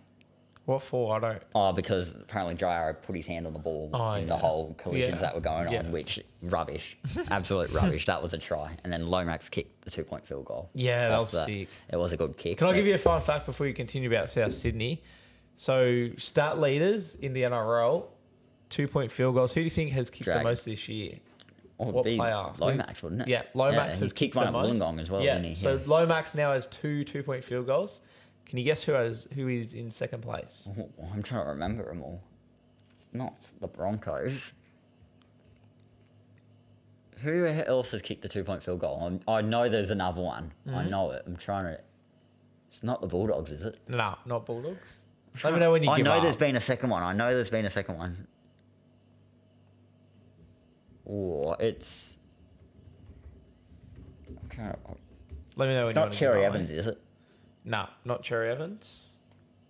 What for? I don't. Oh, because apparently Joe put his hand on the ball Oh, in yeah. the whole collisions Yeah. that were going Yeah. on, which rubbish, absolute rubbish. That was a try, and then Lomax kicked the two point field goal. Yeah, that was the- sick. It was a good kick. Can I give you a fun fact before you continue about South Sydney? So, stat leaders in the NRL, two point field goals. Who do you think has kicked the most this year? Oh, what player? Lomax, wouldn't it? Yeah, Lomax he's has kicked one at. Wollongong as well, yeah. didn't he? So Yeah. Lomax now has two two point field goals. Can you guess who has who is in second place? Oh, I'm trying to remember them all. It's not the Broncos. Who else has kicked the two point field goal? I'm, I know there's another one. I Mm-hmm. know it. I'm trying to. It's not the Bulldogs, is it? No, not Bulldogs. Let me know when you I know up. there's been a second one. I know there's been a second one. Oh, it's. To- Let me know It's not Cherry Evans, is it? No, not Cherry Evans.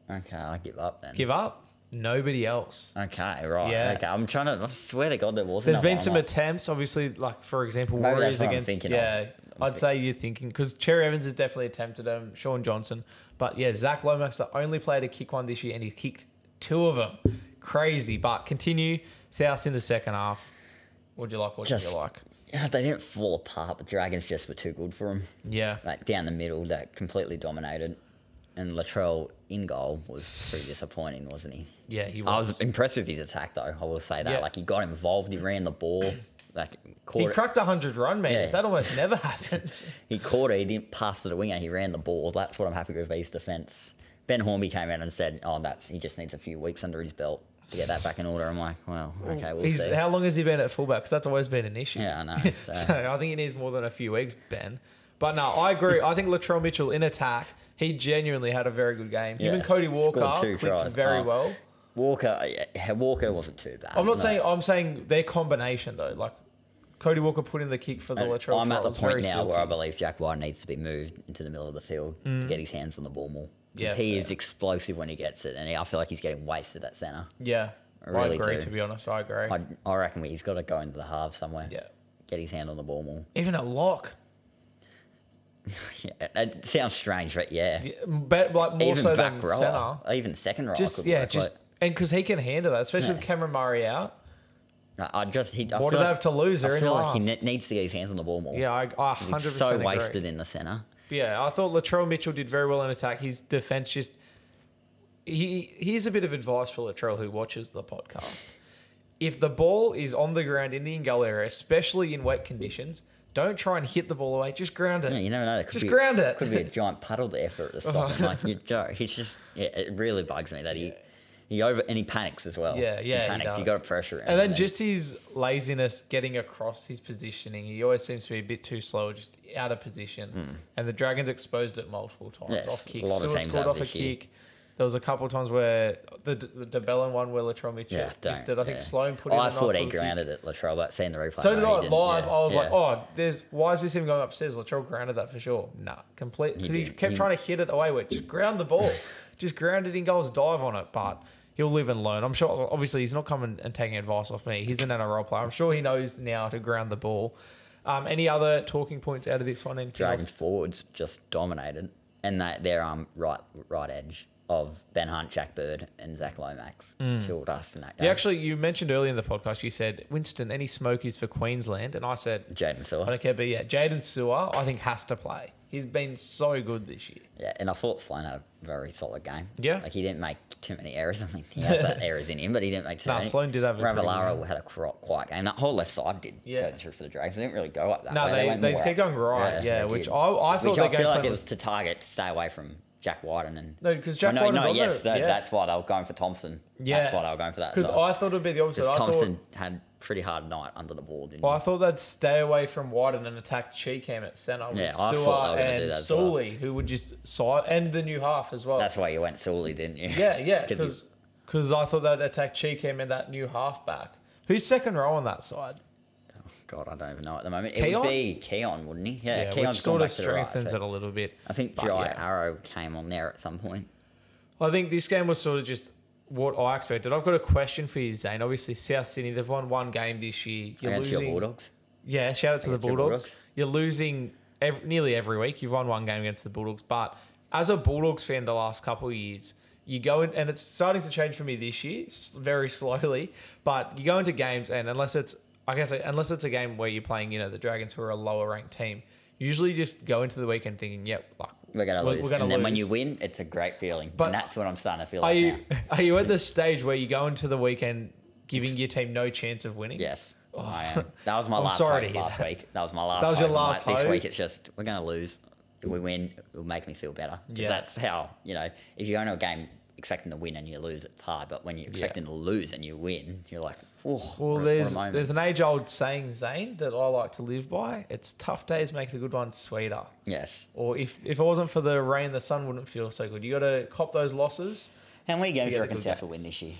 Okay, I give up then. Give up. Nobody else. Okay, right. Yeah. Okay, I'm trying to. I swear to God, there was. There's been some I'm attempts, obviously, like for example, Maybe Warriors that's what I'm against. of. yeah, I'm I'd say you're thinking because Cherry Evans has definitely attempted them. Sean Johnson, but yeah, Zach Lomax the only player to kick one this year, and he kicked two of them. Crazy, but continue. South in the second half. What'd you like? What Just- you like? Yeah, they didn't fall apart. The Dragons just were too good for them. Yeah, Like down the middle, that completely dominated. And Latrell in goal was pretty disappointing, wasn't he? yeah, he was. I was. impressed with his attack, though. I will say that. Yeah. Like he got involved. He ran the ball. Like caught he it. cracked hundred run meters. Yeah. That almost never happens. He caught it. He didn't pass to the winger. He ran the ball. That's what I'm happy with his defence. Ben Hornby came out and said, "Oh, that's he just needs a few weeks under his belt to get that back in order." I'm like, "Well, okay, we'll He's see." how long has he been at fullback? Because that's always been an issue. Yeah, I know. So, So I think he needs more than a few weeks, Ben. But no, I agree. I think Latrell Mitchell in attack, he genuinely had a very good game. Him and Cody Walker clicked tries. very Oh. well. Walker, yeah, Walker wasn't too bad. I'm not No. saying I'm saying their combination though. Like Cody Walker put in the kick for the And Latrell. I'm at the point now silky. where I believe Jack White needs to be moved into the middle of the field to mm. get his hands on the ball more. Because. Yeah, he fair. is explosive when he gets it, and I feel like he's getting wasted at centre. Yeah, I I, really agree. do. To be honest, I agree. I, I reckon he's got to go into the half somewhere. yeah, Get his hand on the ball more. even a lock. Yeah, it sounds strange, but yeah. Yeah, but like more even so back than rower, center. even second rower. Just yeah, work, just like- and because he can handle that, especially Yeah. with Cameron Murray out. I I just he. I What do they like- have to lose? I in feel like he last. ne- needs to get his hands on the ball more. Yeah, I, I 100% he's so agree. wasted in the centre. Yeah, I thought Latrell Mitchell did very well in attack. His defense just. He here's a bit of advice for Latrell who watches the podcast. If the ball is on the ground in the goal area, especially in wet conditions, don't try and hit the ball away. Just ground it. Yeah, you never know. It could Just be, ground it. Could be a giant puddle there for it to stop. Like you, Joe, he's just. Yeah, it really bugs me that he. He over and he panics as well. Yeah, yeah, He he panics. you got to pressure him. And then just his laziness getting across his positioning. He always seems to be a bit too slow, just out of position. Hmm. And the Dragons exposed it multiple times Yes, off a kicks. lot of teams scored off a year. kick. There was a couple of times where the the de Belin one where Latrell Mitchell yeah, missed it. I think yeah. Sloan put it in I a nice thought he kick. grounded it, Latrell, but seeing the replay. So did I live. Yeah, I was like, oh, there's why is this even going upstairs? Latrell grounded that for sure. Nah, complete. He he, kept He- trying to hit it away with just ground the ball, just grounded in goals, dive on it. But he'll live and learn. I'm sure. Obviously, he's not coming and taking advice off me. He's an NRL player. I'm sure he knows now to ground the ball. Um, any other talking points out of this one? Anything else? Dragons forwards just dominated, and that their um right right edge of Ben Hunt, Jack Bird, and Zach Lomax killed us in that game. You actually, you mentioned earlier in the podcast, you said Winston, any smokies for Queensland, and I said Jaden I Su'A. don't care, but yeah, Jaden Su'A, I think has to play. He's been so good this year. Yeah, and I thought Sloan had a very solid game. Yeah. like he didn't make too many errors. I mean, he has that errors in him, but he didn't make too No, many. Sloan did have a good had a quiet game. That whole left side did Yeah. go through for the Dragons. They didn't really go up that No, way. they- went they more kept going right, yeah, they which. I- I thought which I feel like it was to target, stay away from Jack Wighton and no, because oh, Jack Oh, no, Wighton's no, on yes, that, yeah. that's why they were going for Thompson. Yeah. that's why they were going for that. Because so. I thought it'd be the opposite. I Because thought, Thompson had pretty hard night under the ball, didn't well, I thought they'd stay away from Wighton and attack Cheekham at centre with Yeah, I thought Su'A they were gonna do and as well. Who would just side and the new half as well. That's why you went Sully, didn't you? yeah, yeah, because because I thought they'd attack Cheekham and that new half back. Who's second row on that side? God, I don't even know at the moment. It Keaon? would be Keaon, wouldn't he? Yeah, Yeah, Keaon's which sort of the right, so- it a little bit. I think Jai yeah. Arrow came on there at some point. I think this game was sort of just what I expected. I've got a question for you, Zane. Obviously, South Sydney, they've won one game this year. You're Against your. Bulldogs. Yeah, shout out to the Bulldogs. Bulldogs. You're losing ev nearly every week. You've won one game against the Bulldogs, but as a Bulldogs fan, the last couple of years, you go in, and it's starting to change for me this year, very slowly. But you go into games, and unless it's, I guess, unless it's a game where you're playing, you know, the Dragons, who are a lower ranked team, you usually just go into the weekend thinking, "Yep, like We're gonna We're- lose, we're gonna and then when you win, it's a great feeling. But and that's what I'm starting to feel Are like you now. are you at the stage where you go into the weekend giving your team no chance of winning? Yes, oh. I am. That was my I'm last sorry to hope hear last that. week. That was my last. That was your last like, This week, it's just we're gonna lose. If we win, it'll make me feel better. Yeah. that's how you know. If you go into a game expecting to win and you lose, it's hard. But when you're expecting to lose and you win, you're like, oh, Well, there's a moment. there's an age old saying, Zane, that I like to live by. It's tough days make the good ones sweeter. yes. Or if if it wasn't for the rain, the sun wouldn't feel so good. You got to cop those losses. How many games do you reckon South will win this year?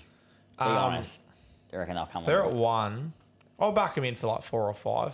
Be Um, honest. Do you reckon they'll come? They're on at one. I'll back them in for like four or five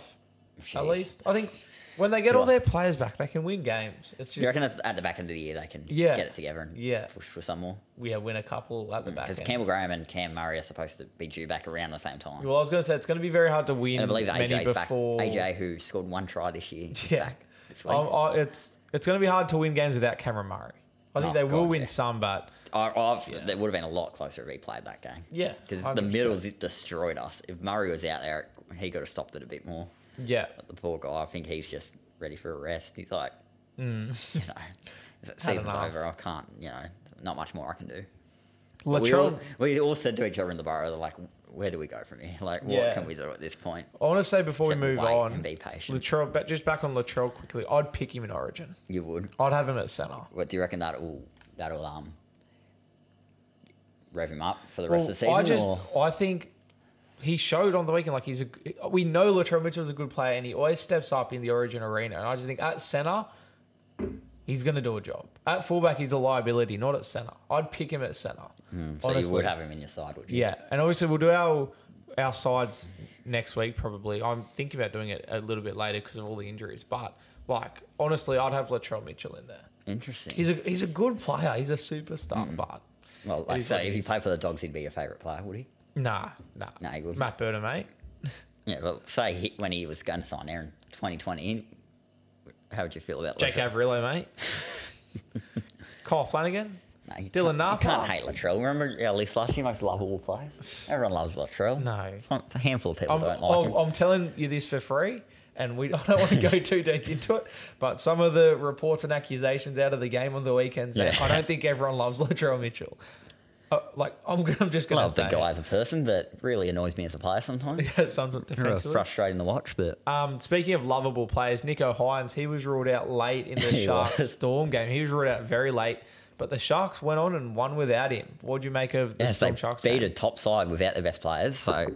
at least. I think when they get all their players back, they can win games. It's Do you reckon it's at the back end of the year they can Yeah. get it together and Yeah. push for some more? we have win a couple at the mm, back Because end. Campbell Graham and Cam Murray are supposed to be due back around the same time. well, I was going to say it's going to be very hard to win And I believe many AJ's back. AJ, who scored one try this year, is Yeah. back this week. I, I, it's it's going to be hard to win games without Cameron Murray. I think Oh, they will God, win yeah. some, but I, I've, Yeah. It would have been a lot closer if he played that game. yeah, Because 100%. the middles it destroyed us. If Murray was out there, he could have stopped it a bit more. Yeah, But the poor guy, I think he's just ready for a rest. He's like, you know, season's over. I can't, you know, not much more I can do. We Latrell. all, we all said to each other in the bar, they're like, where do we go from here? Like, what Yeah. can we do at this point? I want to say before we move on, and be patient. Latrell, but just back on Latrell quickly, I'd pick him in Origin. You would. I'd have him at centre. What do you reckon that will that'll um rev him up for the rest of the season? I just, or- I think he showed on the weekend like he's a. We know Latrell Mitchell's a good player, and he always steps up in the Origin arena. And I just think at centre, he's going to do a job. At fullback, he's a liability, not at centre. I'd pick him at centre. Hmm, so you would have him in your side, would you? Yeah, and obviously we'll do our our sides next week probably. I'm thinking about doing it a little bit later because of all the injuries. But like honestly, I'd have Latrell Mitchell in there. Interesting. He's a he's a good player. He's a superstar. But well, like I say if he played for the Dogs, he'd be your favourite player, would he? Nah, nah, Nah, he wouldn't. Matt Burton, mate. Yeah, well, say he, when he was going to sign there in 2020, how would you feel about Jake Latrell? Averillo, mate. Kyle Flanagan. You Dylan can't- Napa? You can't hate Latrell. Remember our list last year, most lovable players? Everyone loves Latrell. No. Some- a handful of people I'm, don't like I'm, him. I'm telling you this for free, and we I don't want to go too deep into it. But some of the reports and accusations out of the game on the weekends, Yeah. I don't think everyone loves Latrell Mitchell. Uh, like I'm, I'm just gonna love say the guy as a person, but really annoys me as a player sometimes. something Real defensively. frustrating to watch, but Um, speaking of lovable players, Nicho Hynes, he was ruled out late in the Sharks was. Storm game. He was ruled out very late, but the Sharks went on and won without him. What do you make of the they Storm Sharks beat game? a top side without their best players. So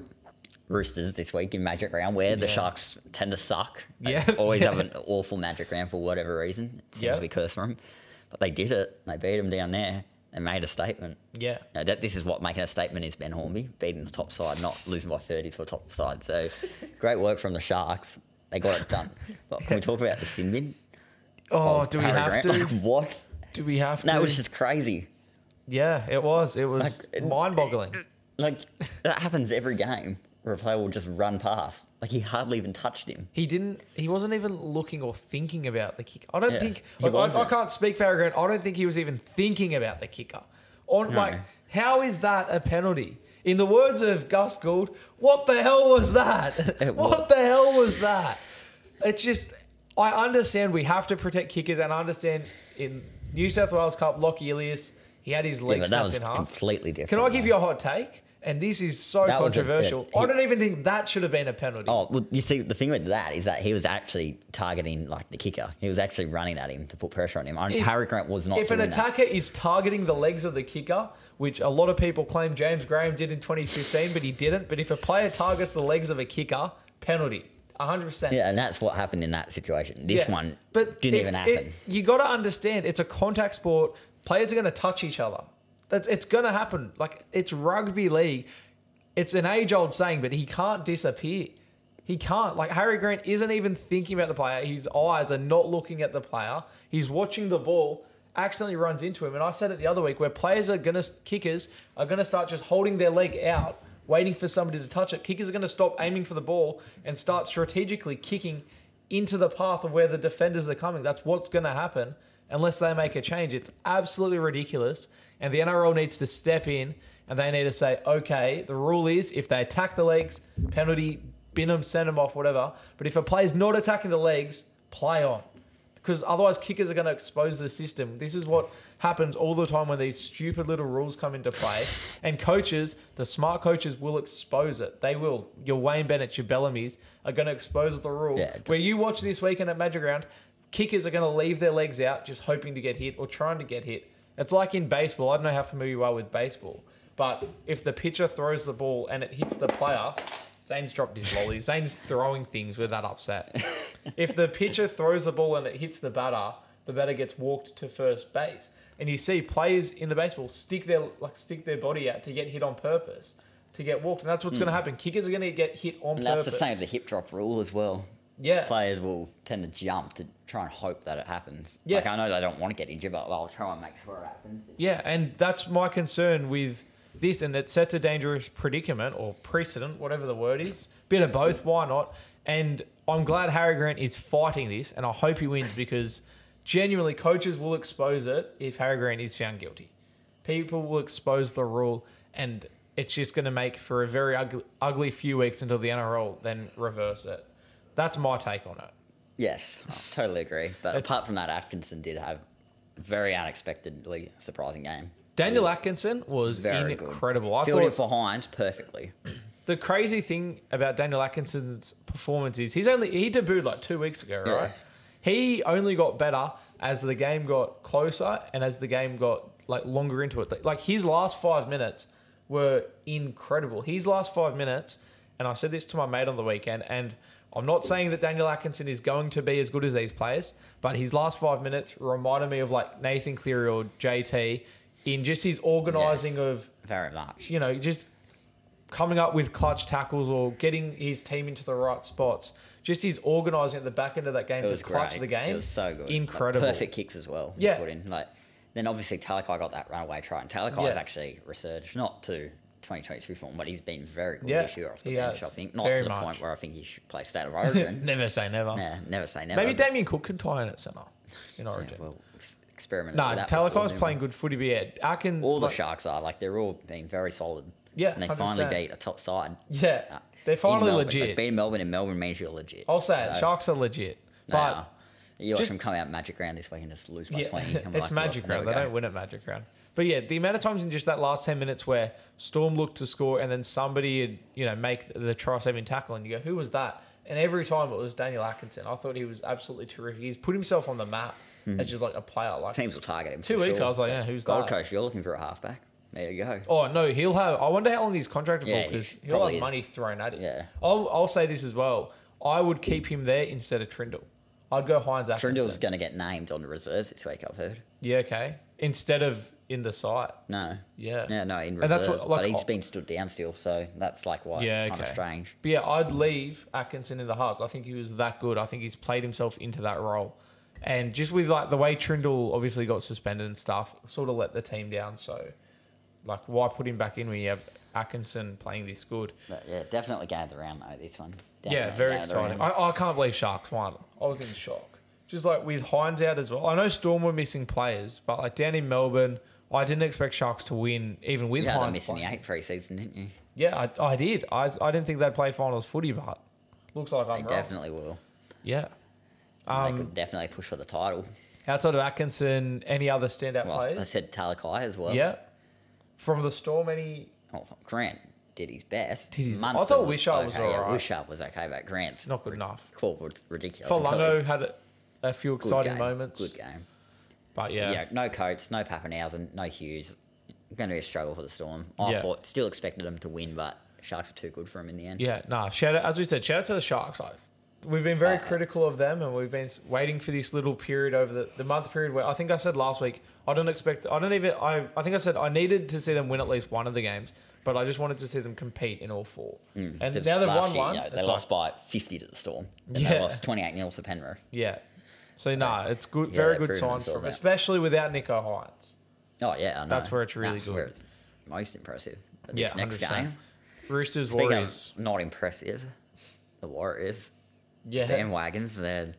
Roosters this week in Magic Round, where the Sharks tend to suck. They Yeah. always Yeah. have an awful Magic Round for whatever reason. It seems Yeah. to be cursed for them, but they did it. They beat them down there. They made a statement. Yeah. Now, that, this is what making a statement is Ben Hornby, beating the top side, not losing by 30 to a top side. So great work from the Sharks. They got it done. But can we talk about the sin bin? Oh, oh do we have Grant? to? Like, what? Do we have to? No, it was just crazy. yeah, it was. It was Like, mind-boggling. Like, that happens every game player will just run past. Like, he hardly even touched him. He didn't. He wasn't even looking or thinking about the kick. I don't Yeah, think. Like, I, I can't speak for Harry I don't think he was even thinking about the kicker. On like, how is that a penalty? In the words of Gus Gould, what the hell was that? What was. the hell was that? It's just. I understand we have to protect kickers, and I understand in New South Wales Cup, Lockie Ilias, he had his Yeah, legs but that was completely different. Can I give though. you a hot take? And this is so That was a- controversial. yeah, I don't even think that should have been a penalty. Oh, well, you see, the thing with that is that he was actually targeting like the kicker. He was actually running at him to put pressure on him. If- Harry Grant was not. if an doing that. attacker is targeting the legs of the kicker, which a lot of people claim James Graham did in 2015, but he didn't. But if a player targets the legs of a kicker, penalty, 100%. Yeah, and that's what happened in that situation. This Yeah. one but didn't if even it- happen. you got to understand, it's a contact sport. Players are going to touch each other. That's it's to happen. Like it's rugby league. It's an age-old saying, but he can't disappear. He can't. Like Harry Grant isn't even thinking about the player. His eyes are not looking at the player. He's watching the ball. Accidentally runs into him. And I said it the other week where players are gonna kickers are gonna start just holding their leg out, waiting for somebody to touch it. Kickers are gonna stop aiming for the ball and start strategically kicking into the path of where the defenders are coming. That's what's gonna happen unless they make a change. It's absolutely ridiculous. And the NRL needs to step in and they need to say, okay, the rule is if they attack the legs, penalty, bin them, send them off, whatever. But if a player's not attacking the legs, play on. Because otherwise, kickers are going to expose the system. This is what happens all the time when these stupid little rules come into play. And coaches, the smart coaches, will expose it. They will. Your Wayne Bennett, your Bellamy's are going to expose the rule. Yeah. Where you watch this weekend at Magic Round, kickers are going to leave their legs out just hoping to get hit or trying to get hit. It's like in baseball. I don't know how familiar you are with baseball, but if the pitcher throws the ball and it hits the player, Zane's dropped his lolly. Zane's throwing things with that upset. if the pitcher throws the ball and it hits the batter, the batter gets walked to first base. And you see players in the baseball stick their like stick their body out to get hit on purpose, to get walked, and that's what's going to hmm. happen. Kickers are going to get hit on. And purpose. that's the same with the hip drop rule as well. Yeah. Players will tend to jump to try and hope that it happens. Yeah. Like I know they don't want to get injured, but I'll try and make sure it happens. Yeah, and that's my concern with this, and it sets a dangerous predicament or precedent, whatever the word is. Bit of both, why not? And I'm glad Harry Grant is fighting this, and I hope he wins because genuinely coaches will expose it if Harry Grant is found guilty. People will expose the rule, and it's just going to make for a very ugly, ugly few weeks until the NRL then reverse it. That's my take on it. Yes, I totally agree. But It's- apart from that, Atkinson did have a very unexpectedly surprising game. Daniel Atkinson was Very good. incredible. I Filled thought it for Hynes perfectly. the crazy thing about Daniel Atkinson's performance is he's only he debuted like two weeks ago, right? He only got better as the game got closer and as the game got like longer into it. Like his last five minutes were incredible. His last five minutes, and I said this to my mate on the weekend, and I'm not saying that Daniel Atkinson is going to be as good as these players, but his last five minutes reminded me of like Nathan Cleary or JT in just his organising Yes. of Very much. you know, just coming up with clutch tackles or getting his team into the right spots. Just his organising at the back end of that game It to clutch great. the game. It was so good. Like, Incredible. perfect kicks as well. Yeah. Put in. Like then obviously Talakai got that runaway try, and Talakai Yeah. actually resurged not to 2022 form, but he's been very good Yeah, this year off the bench. has. I think not Very to the much. point where I think he should play state of origin. Never say never. yeah, never say never. Maybe Damien Cook can tie in at centre in yeah, Origin. well, experiment. no, Talakai's playing good footy, but yeah, Atkins. All the Sharks are like they're all being very solid. Yeah, and they finally 100%. beat a top side. Yeah, Uh, they're finally legit. Like, beating Melbourne in Melbourne means you're legit. I'll say it. So, Sharks are legit. But are. You watch just- them come out Magic Round this week and just lose by Yeah, 20. and we're it's like, magic well, round. They we don't win at magic round. But yeah, the amount of times in just that last ten minutes where Storm looked to score and then somebody would you know make the try saving tackle and you go, who was that? And every time it was Daniel Atkinson. I thought he was absolutely terrific. He's put himself on the map hmm. as just like a player. Like Teams will target him. two weeks, sure. I was like, yeah, who's Gold that? Gold Coast, you're looking for a halfback. There you go. Oh no, he'll have. I wonder how long his contract is Yeah, for because he he'll have is. money thrown at him. Yeah. I'll I'll say this as well. I would keep him there instead of Trindall. I'd go Hynes Atkinson. Trindall's going to get named on the reserves this week, I've heard. Yeah, okay. Instead of in the site. No. Yeah. Yeah, no, in And reserves. that's what- like, but he's been stood down still, so that's like why Yeah, it's kind of strange. But yeah, I'd leave Atkinson in the halves. I think he was that good. I think he's played himself into that role. And just with like the way Trindall obviously got suspended and stuff, sort of let the team down. So, like, why put him back in when you have Atkinson playing this good? But yeah, definitely gained around though, this one. yeah, very exciting. I, I can't believe Sharks won. I was in shock. Just like with Hynes out as well. I know Storm were missing players, but like down in Melbourne, I didn't expect Sharks to win even with You them Hynes. missing the eight preseason, didn't you? Yeah, I, I did. I, I didn't think they'd play finals footy, but looks like I'm wrong. definitely will. Yeah. they Um, could definitely push for the title. outside of Atkinson, any other standout Well, I said Talakai as well. yeah. From the Storm, any Oh, Grant did his best. Did his- I thought Wishart was okay, yeah, alright. Wishart was okay, but Grant's not good enough. call was ridiculous. Fa'alogo had a, a few exciting moments, Good game. But Yeah. yeah, no Coates, no Papenhuyzen, no Hughes. Going to be a struggle for the Storm. I Yeah. thought, still expected them to win, but Sharks were too good for them in the end. Yeah, nah. Shout out, as we said, shout out to the Sharks. Like, we've been very Uh, critical of them, and we've been waiting for this little period over the, the month period where I think I said last week I don't expect. I don't even. I I think I said I needed to see them win at least one of the games, but I just wanted to see them compete in all four. and Mm, 'Cause now they've won year, one. you know, they lost like- by 50 to the Storm. And Yeah. they lost 28 0 to Penrith. yeah. So nah, it's good. Yeah, very good signs from, out. especially without Nicho Hynes. Oh, yeah, I know. That's where it's really That's good. where it's most impressive. But Yeah, this next 100%. game, Roosters, speaking Warriors. not impressive, the Warriors, Yeah, bandwagons, they're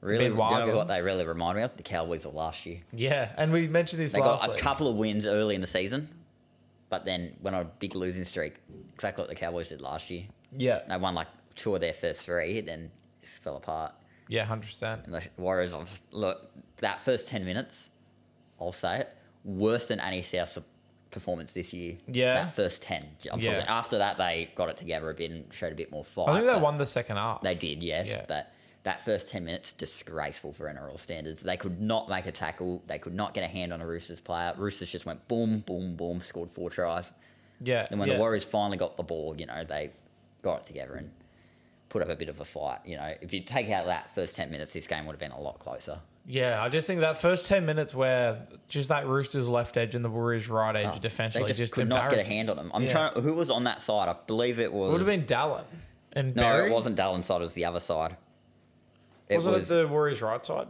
really, you know what they really remind me of? The Cowboys of last year. yeah, and we mentioned this They last got a week. couple of wins early in the season, but then went on a big losing streak, exactly what the Cowboys did last year. yeah, They won like two of their first three, then fell apart. Yeah, hundred percent. And the Warriors, look, that first 10 minutes, I'll say it, worse than any South's performance this year. Yeah. That first 10. I'm Yeah. talking, after that, they got it together a bit and showed a bit more fight. I think they won the second half. They did, yes. Yeah. But that first 10 minutes, disgraceful for NRL standards. They could not make a tackle. They could not get a hand on a Roosters player. Roosters just went boom, boom, boom, scored four tries. Yeah, And when yeah. the Warriors finally got the ball, you know, they got it together and put up a bit of a fight. You know, if you take out that first 10 minutes, this game would have been a lot closer. Yeah, I just think that first ten minutes where just that Roosters left edge and the Warriors right edge Oh, defensively just, just, could not get a hand on them. I'm Yeah. trying. Who was on that side? I believe it was. It Would have been Dallin and no, Berry. it wasn't Dallin side. It was the other side. It Wasn't was. it the Warriors right side?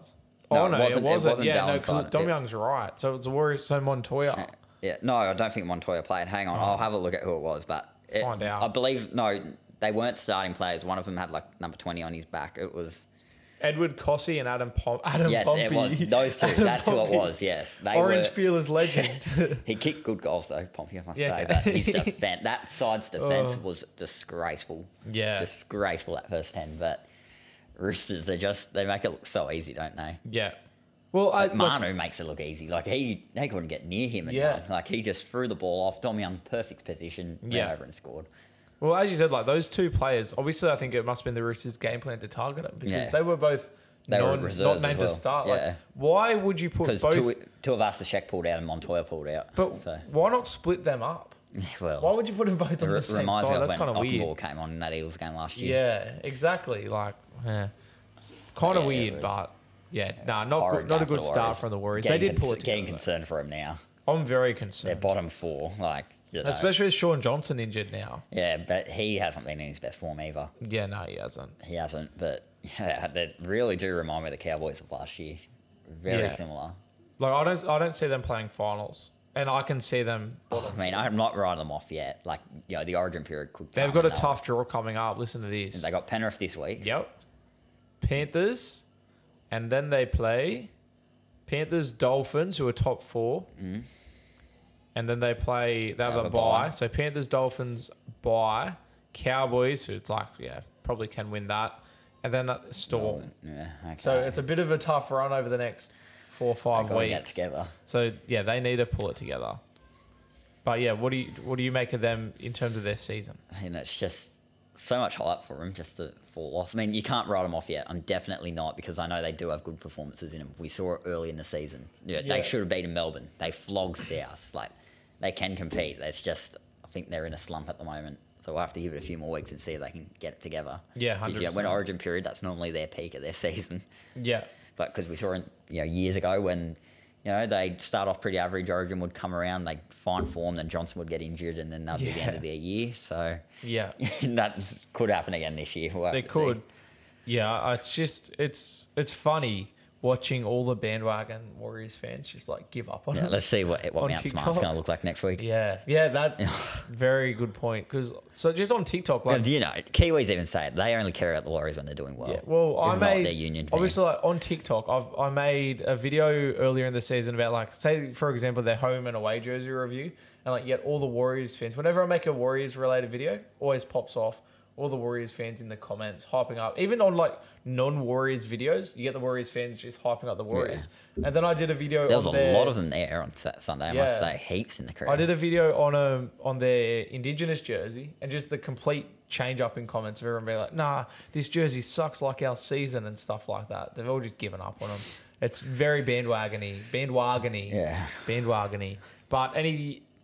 No, oh it no, wasn't- it it wasn't. wasn't yeah, no, Dallin's side. Dom It- Young's right. So it's the Warriors. So Montoya. yeah, no, I don't think Montoya played. Hang on, oh. I'll have a look at who it was. But it, Oh. Find out. I believe no, they weren't starting players. One of them had like number twenty on his back. It was Edward Kosi and Adam Pom- Adam yes, Pompey. it was those two. Adam That's who it was. Yes, they Orange were. Peelers legend. He kicked good goals though, Pompey. I must Yeah, say, but his defense, that side's defense Oh. was disgraceful. Yeah. disgraceful that first ten. But Roosters, they just they make it look so easy, don't they? yeah. Well, I Like, look, Manu makes it look easy. Like he, they couldn't get near him. And Yeah. Like he just threw the ball off. Dom Young, perfect position, ran Yeah. over and scored. Well, as you said, like those two players. Obviously, I think it must have been the Roosters' game plan to target them because Yeah. they were both They were non, reserves not as named well. to start. Yeah. Like, why would you put Because both? two, two of us, the Sheck pulled out and Montoya pulled out. but so, why not split them up? well, Why would you put them both on the same reminds me side? of That's when kind of weird. Ockenball came on in that Eagles game last year. Yeah, exactly. Like, yeah, kind of Yeah, it weird, was- but yeah, nah, not Horrid good, not a game for good the start Warriors. from the Warriors. Getting they did pull cons- it Getting together. concerned for him now. I'm very They're concerned, bottom four. Like, you know. especially with Sean Johnson injured now. Yeah, but he hasn't been in his best form either. Yeah, no, he hasn't. He hasn't. But yeah, they really do remind me of the Cowboys of last year. Very Yeah. similar. Like, I don't, I don't see them playing finals, and I can see them. I mean, I'm not writing them off yet. Like, you know, the origin period could. They've got a tough draw coming up. Listen to this. They got Penrith this week. Yep. Panthers, and then they play Panthers, Dolphins, who are top four, Mm. And then they play. They have, Have a, a bye. bye. So Panthers, Dolphins, bye. Cowboys, who it's like yeah, probably can win that, and then uh, Storm. Yeah. Okay. So it's a bit of a tough run over the next four or five weeks. get together. So yeah, they need to pull it together. But yeah, what do you what do you make of them in terms of their season? I mean, it's just so much hype for them just to fall off. I mean, you can't write them off yet. I'm definitely not because I know they do have good performances in them. We saw it early in the season. Yeah, Yeah. They should have beaten Melbourne. They flogged South. Like, they can compete. It's just, I think they're in a slump at the moment. So we'll have to give it a few more weeks and see if they can get it together. Yeah, 'Cause, you know, when Origin period, that's normally their peak of their season. Yeah, But because we saw it, you know, years ago when, you know, they'd start off pretty average, Origin would come around, they'd find form, then Johnson would get injured, and then that'd be the end of their year. So yeah. that could happen again this year. We'll They to see. could. Yeah, it's just it's it's funny watching all the bandwagon Warriors fans just like give up on Yeah, it. let's see what, what Mount Smart's going to look like next week. Yeah, yeah, that very good point. Because so just on TikTok, like you know, Kiwis even say it. They only care about the Warriors when they're doing well. Yeah, well, I made their union obviously like, on TikTok. I've I made a video earlier in the season about like say for example their home and away jersey review, and like yet all the Warriors fans. Whenever I make a Warriors related video, always pops off all the Warriors fans in the comments hyping up, even on like non-Warriors videos, you get the Warriors fans just hyping up the Warriors. And then I did a video. There was on a their, lot of them there on Sunday. I must say, heaps in the crowd. I did a video on a on their Indigenous jersey, and just the complete change up in comments of everyone being like, "Nah, this jersey sucks like our season" and stuff like that. They've all just given up on them. It's very bandwagony, bandwagony, Yeah. bandwagony. But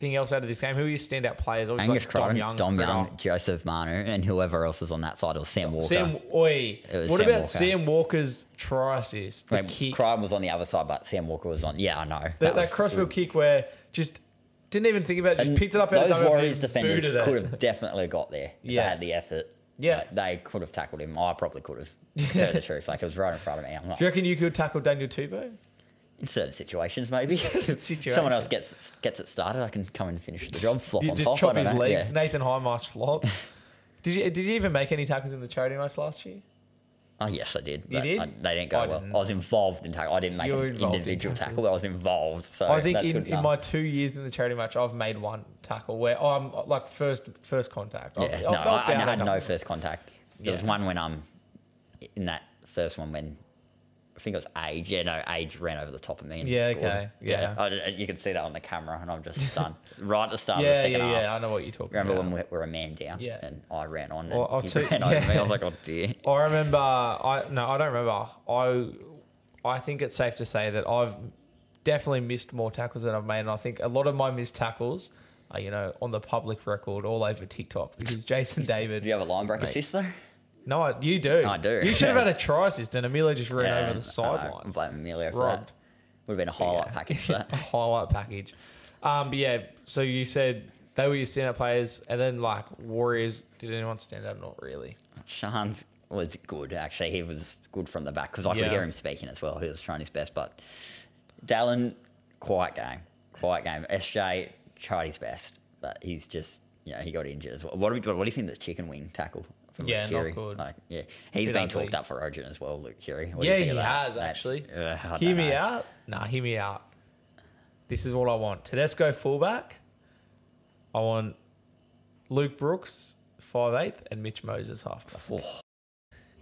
anything else out of this game? Who are your standout players? Obviously, Angus like Dom Young, Dom Young. Joseph Manu, and whoever else is on that side, or Sam Walker. Sam, oi. It was What Sam about Walker. Sam Walker's try assist? The kick, Crichton was on the other side, but Sam Walker was on. Yeah, I know. that, that, was- crossfield kick where just didn't even think about it, just and picked it up out of Those Warriors defenders could have definitely got there. If Yeah. They had the effort. Yeah. Like, they could have tackled him. I probably could have. To tell the truth, like it was right in front of me. I'm not Do you reckon you could tackle Daniel Tupou? In certain situations, maybe. Certain Someone else gets gets it started. I can come and finish the job. Flop You on just top. Chop his know. legs. Yeah. Nathan Highmarsh flop. did you did you even make any tackles in the charity match last year? Oh yes, I did. You did? I, they didn't go I well. didn't. I was involved in tackle. I didn't make an involved in individual tackle. but I was involved. So I think in, in my two years in the charity match, I've made one tackle where I'm like first first contact. I've, Yeah, I've no, I, I had no first contact. There was one when I'm um, in that first one when I think it was Age. Yeah, no, Age ran over the top of me. And Yeah, scored. okay, yeah. I you can see that on the camera, and I'm just stunned. right at the start of the Yeah, second yeah, half. yeah. I know what you're talking Remember about. when we were a man down? Yeah. And I ran on, Well, I'll he tell- ran over me. yeah. I was like, oh dear. I remember. I no, I don't remember. I I think it's safe to say that I've definitely missed more tackles than I've made, and I think a lot of my missed tackles are you know on the public record all over TikTok because Jason David. Do you have a line break Mate. assist though? No, I- you do. I do. You should have had a try assist, and Emilio just ran Yeah, over the sideline. I'm blaming Emilio for Robbed. that. Would have been a highlight Yeah. package. That. a highlight package. Um, but yeah, so you said they were your standout players, and then like Warriors. Did anyone stand out? Not really. Shans was good actually. He was good from the back because I Yeah. could hear him speaking as well. He was trying his best, but Dallin, quiet game, quiet game. SJ tried his best, but he's just you know he got injured as well. What do we, what do you think of the chicken wing tackle? From Yeah, Luke not good. Like, yeah, he's Bit been ugly. talked up for Origin as well, Luke Keary. What Yeah, he has That's- actually. uh, Hear me know. out. Nah, hear me out. This is what I want. Tedesco fullback. I want Luke Brooks five eighth and Mitch Moses halfback. Oh,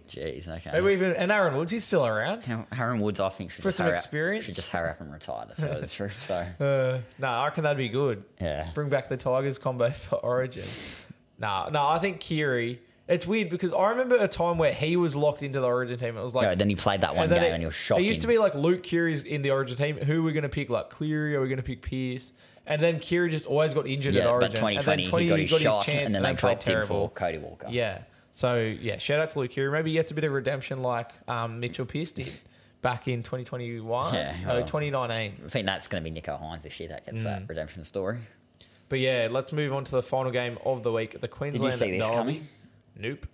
Jeez, okay. Maybe even and Aaron Woods. He's still around. Aaron Woods, I think, should For just some hurry experience? Up, should just hurry up and retire. You the truth, so Uh, no, I reckon that'd be good. yeah. Bring back the Tigers combo for Origin. nah, no, I think Keary. It's weird because I remember a time where he was locked into the Origin team. It was like No, then he played that one game it, and he was shocking. It used to be like Luke Keary's in the Origin team. Who are we going to pick? Like Cleary? Are we going to pick Pearce? And then Keary just always got injured at yeah, Origin. but 2020 and then he got his shot chance and then they dropped him terrible. for Cody Walker. Yeah. So yeah, shout out to Luke Keary. Maybe he gets a bit of redemption like um, Mitchell Pearce did back in 2021. Yeah, no, well. 2019. I think that's going to be Nicho Hynes this year that gets that Mm. redemption story. But yeah, let's move on to the final game of the week. The Queensland see this Derby. coming? Nope.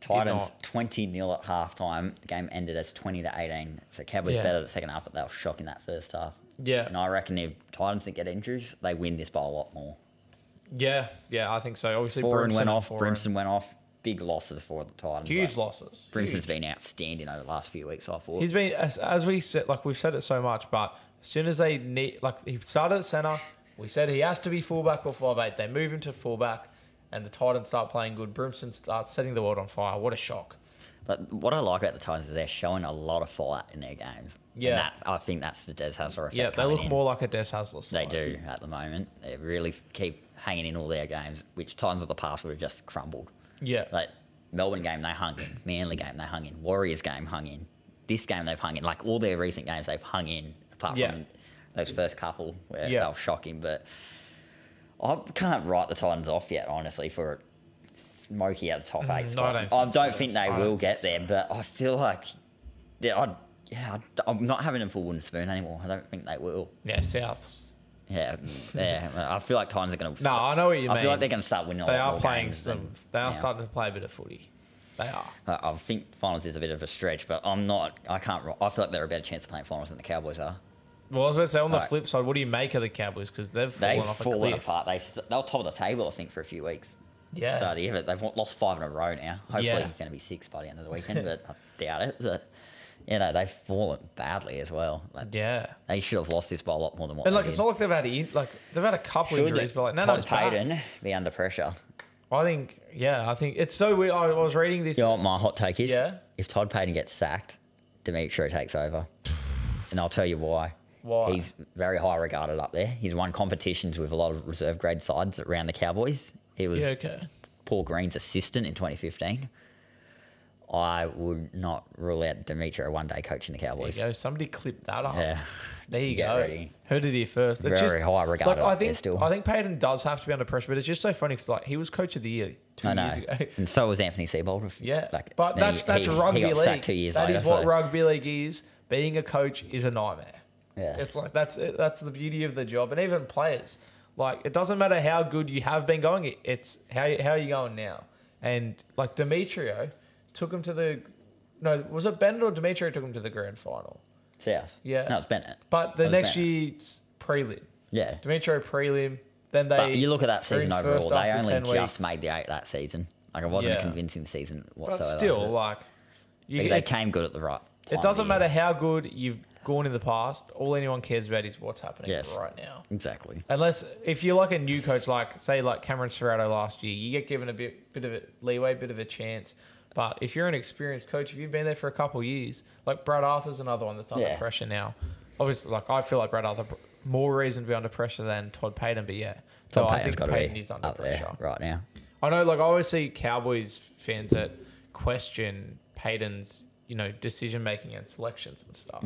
Titans 20 0 at halftime. The game ended as 20 to 18. So Cowboys Yeah. better the second half, but they were shocking that first half. Yeah. And I reckon if Titans didn't get injuries, they win this by a lot more. Yeah, yeah, I think so. Obviously, Foreign Brimson went off. Brimson went off. Big losses for the Titans. Huge Like, losses. Brimson's Huge. been outstanding over the last few weeks. I thought. He's been as, as we said, like we've said it so much, but as soon as they need, like he started at center, we said he has to be fullback or five eight. They move him to fullback, and the Titans start playing good. Brimson starts setting the world on fire. What a shock! But what I like about the Titans is they're showing a lot of fight in their games. Yeah. And that, I think that's the Des Hasler effect. Yeah, they look in. more like a Des Hasler They do at the moment. They really keep hanging in all their games, which times of the past would have just crumbled. Yeah, Like Melbourne game, they hung in. Manly game, they hung in. Warriors game, hung in. This game, they've hung in. Like all their recent games, they've hung in. Apart Yeah. from those first couple where Yeah. they were shocking. But I can't write the Titans off yet, honestly, for Smokey out the top eight Mm, spot. I don't I think don't so. think they I will get so. there, but I feel like, yeah, I, yeah, I, I'm not having them for wooden spoon anymore. I don't think they will. yeah, Souths. Yeah, yeah. I feel like Titans are going to. No, I know what you I mean. feel like they're going to start winning. They are playing some. They are now. starting to play a bit of footy. They are. I I think finals is a bit of a stretch, but I'm not. I can't. I feel like they're a better chance of playing finals than the Cowboys are. Well, I was about to say on the Right. flip side, what do you make of the Cowboys? Because they've fallen They've off a fallen cliff. apart. They they were top of the table, I think, for a few weeks. Yeah. Of the year, they've lost five in a row now. Hopefully, Yeah. it's going to be six by the end of the weekend, but I doubt it. But you know, they've fallen badly as well. Like, Yeah. They should have lost this by a lot more than what And they like it's did. not like they've had in, like they've had a couple Should injuries, but like no, it's bad. Payten be under pressure? I think, yeah, I think it's so weird. I I was reading this. You know what my hot take is? Yeah? If Todd Payten gets sacked, Demetriou takes over. and I'll tell you why. Why? He's very high regarded up there. He's won competitions with a lot of reserve grade sides around the Cowboys. He was Yeah, okay. Paul Green's assistant in 2015. I would not rule out Demetriou one day coaching the There you Cowboys. go. Somebody clip that up. Yeah. There you Get go. ready. Heard it here first. It's Very just, high regarded Like, I think still. I think Payten does have to be under pressure, but it's just so funny because like he was coach of the year two I know. years ago. And so was Anthony Seibold. Yeah, like, but that's he- that's he- rugby he league. two years That later. is what so- rugby league is. Being a coach is a nightmare. Yes. It's like that's it. that's the beauty of the job, and even players. Like it doesn't matter how good you have been going; it's how how are you going now. And like Demetriou took him to the no, was it Bennett or Demetriou took him to the grand final? South. Yeah. No, it's Bennett. But the next year's prelim, Yeah. Demetriou prelim. Then they. But you look at that season overall, they only just made the eight that season. Like it wasn't Yeah. a convincing season whatsoever. But still, like you, They- came good at the right. It doesn't matter how good you've gone in the past. All anyone cares about is what's happening Yes. right now. Exactly. Unless if you're like a new coach, like say like Cameron Ciraldo last year, you get given a bit bit of a leeway, bit of a chance. But if you're an experienced coach, if you've been there for a couple of years, like Brad Arthur's another one that's under Yeah. pressure now. Obviously, like I feel like Brad Arthur more reason to be under pressure than Todd Payten, but yeah, Tom so I Payten's think got to Payten be is under up pressure. there right now. I know, like I always see Cowboys fans that question Payten's, you know, decision making and selections and stuff.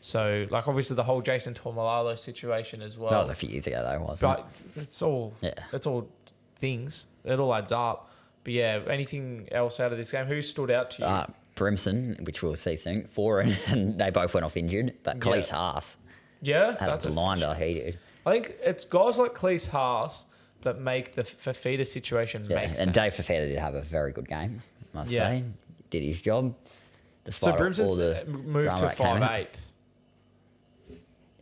So, like, obviously the whole Jason Taumalolo situation as well. that was a few years ago, though, wasn't it? but it's all, Yeah. it's all things. It all adds up. But yeah, anything else out of this game? Who stood out to you? Uh, Brimson, which we'll see soon, four, and, and they both went off injured. But Cleese Yeah. Haas yeah, that's a a blinder. He did. I think it's guys like Klese Haas that make the Fifita situation Yeah. make And sense. Dave Fifita did have a very good game, I must Yeah. say. Did his job. So all the uh, moved to that came in. five eighth.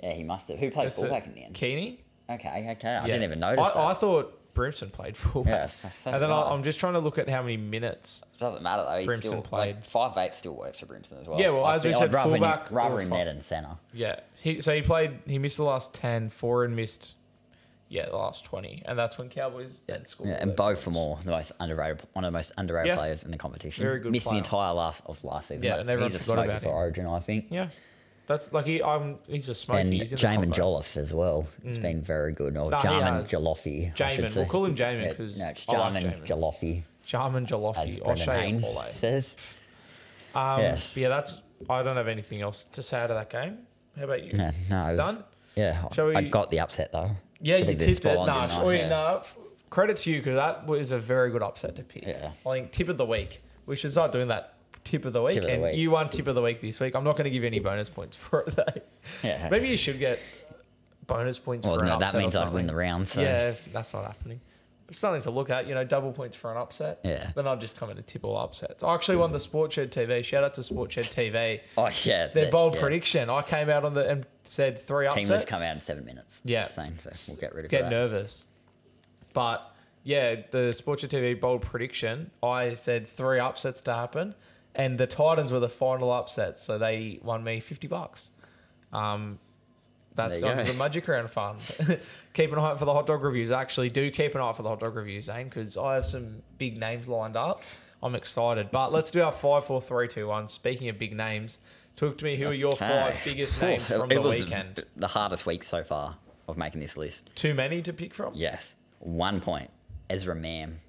Yeah, he must have. Who played fullback in the end? Kini. Okay, okay. I Yeah. didn't even notice I, that. I thought Brimson played fullback. Yes, so and then I. I'm just trying to look at how many minutes. Doesn't matter though. He's Brimson still played. Like, five eight still works for Brimson as well. Yeah, well, I as we feel- said, I'd rather fullback him, rather him and centre. Yeah. He so he played. He missed the last ten. Four and missed. Yeah, the last twenty, and that's when Cowboys then scored. Yeah, and for more the most underrated, one of the most underrated Yeah. players in the competition. Very good Missed player. the entire last of last season. Yeah, and everyone he's a forgot smoker about for him. Origin, I think. Yeah, that's like he. I'm. He's a smoker. And Jamin. Jolliffe as well. It's been very good. Or Nah, Jarman. Jolliffe. Jamin. We'll call him Jamin Yeah, because no, it's like Jarman Jamins. Jolliffe, Jarman Jolliffe. Brendan O'Shea Haynes says. Um, Yes. Yeah, that's. I don't have anything else to say out of that game. How about you? No, no, it was, Done? Yeah, Shall I got the upset though. Yeah, you tipped it. Nah, I? nah, f- credit to you because that was a very good upset to pick. Yeah. I think tip of the week. We should start doing that tip of the week. Tip of the and week. you won tip of the week this week. I'm not going to give you any bonus points for it though. Yeah. Maybe you should get bonus points Well, for an no, that upset or means I'd win the round. So. Yeah, that's not happening. Something to look at. You know, double points for an upset. Yeah. Then I'll just come in and tip all upsets. I actually won the Sportshed TV. Shout out to Sportshed TV. Oh yeah. Their bold yeah. prediction. I came out on the and said three upsets. Team come out in seven minutes. Yeah. Same. So we'll get rid of get that. nervous. But yeah, the Sports TV bold prediction, I said three upsets to happen, and the Titans were the final upsets, so they won me fifty bucks. Um, that's gone to go. the Magic Round Fund. keep an eye out for the hot dog reviews. Actually, do keep an eye out for the hot dog reviews, Zane, because I have some big names lined up. I'm excited. But let's do our five, four, three, two, one. Speaking of big names, talk to me. Who are your five biggest names from it the weekend? The hardest week so far of making this list. Too many to pick from. Yes. One point. Ezra Mam.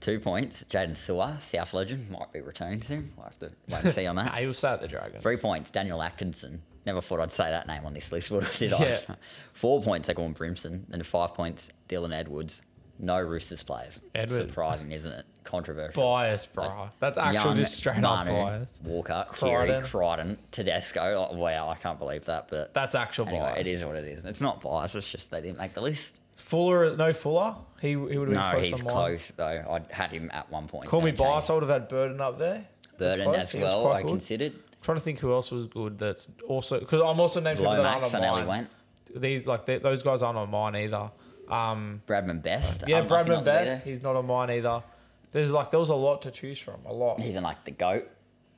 Two points. Jaydn Su'A, South legend, might be returning soon. We'll have to wait and see on that. he will at the Dragons. Three points. Daniel Atkinson. Never thought I'd say that name on this list, would- did Yeah. I? Four points. Egon Brimson. And five points. Dylan Edwards. No Roosters players. Edwards. Surprising, isn't it? Controversial. Bias, bro. That's actual Young, just straight Manu, up bias. Walker, Crichton. Keary, Crichton, Tedesco. Oh, wow, I can't believe that. But That's actual anyway, bias. it is what it is. It's not bias. It's just they didn't make the list. Fuller, no Fuller. He, he would have been No, close he's on mine. close though. I had him at one point. Call me No bias. I would have had Burton up there. Burton as well. I considered. Trying to think who else was good. That's also because I'm also named people that aren't Lomax on mine. went. These like they, those guys aren't on mine either. Um, Bradman Best. yeah, unlucky Bradman not to be Best. He's not on mine either. There's like there was a lot to choose from. A lot. Even like the goat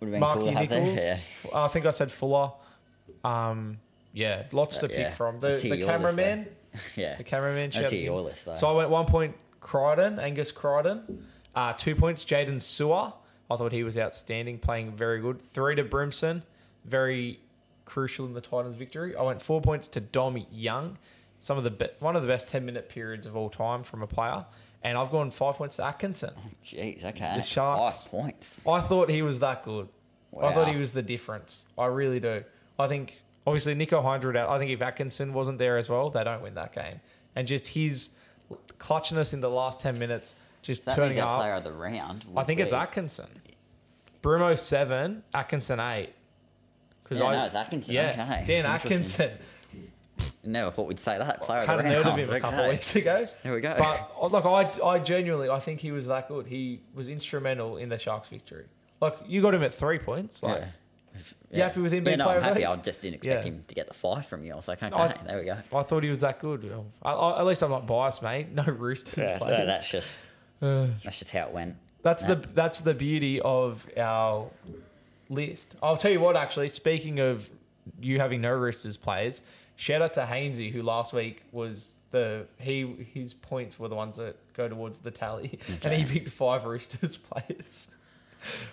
would have been Marky cool to have. Nicholls. Yeah. F- I think I said Fuller. Um, yeah, lots to Uh, pick from. The Let's hear the your list, cameraman. yeah. The cameraman. Let's shout out hear to your list though. So I went one point Crichton, Angus Crichton. Uh, two points, Jaydn Su'A. I thought he was outstanding, playing very good. Three to Brimson, very crucial in the Titans' victory. I went four points to Dom Young, some of the be- one of the best ten minute periods of all time from a player, and I've gone five points to Atkinson. Oh, jeez, okay. The Sharks. Five points. I thought he was that good. I thought he was the difference. I really do. I think obviously Nicho Hindred out. I think if Atkinson wasn't there as well, they don't win that game. And just his clutchness in the last ten minutes, just That turning up. player of the round. I think it's Atkinson. Brumo seven, Atkinson eight. Because Yeah, no, it's Atkinson, Yeah, okay. Dan. Atkinson. Never thought we'd say that. Player Hadn't the heard of him a couple of weeks ago. There we go. But oh, look, I, I genuinely I think he was that good. He was instrumental in the Sharks' victory. Like you got him at three points. Like yeah. You happy with him being yeah, no, I'm happy. I just didn't expect Yeah. him to get the five from you. I was like, okay, I- there we go. I thought he was that good. I, I, at least I'm not biased, mate. No rooster Yeah, no, that's just Uh, Uh, that's just how it went. That's the that's the beauty of our list. I'll tell you what, actually, speaking of you having no Roosters players, shout out to Hainsey, who last week was the he his points were the ones that go towards the tally, and he picked five Roosters players.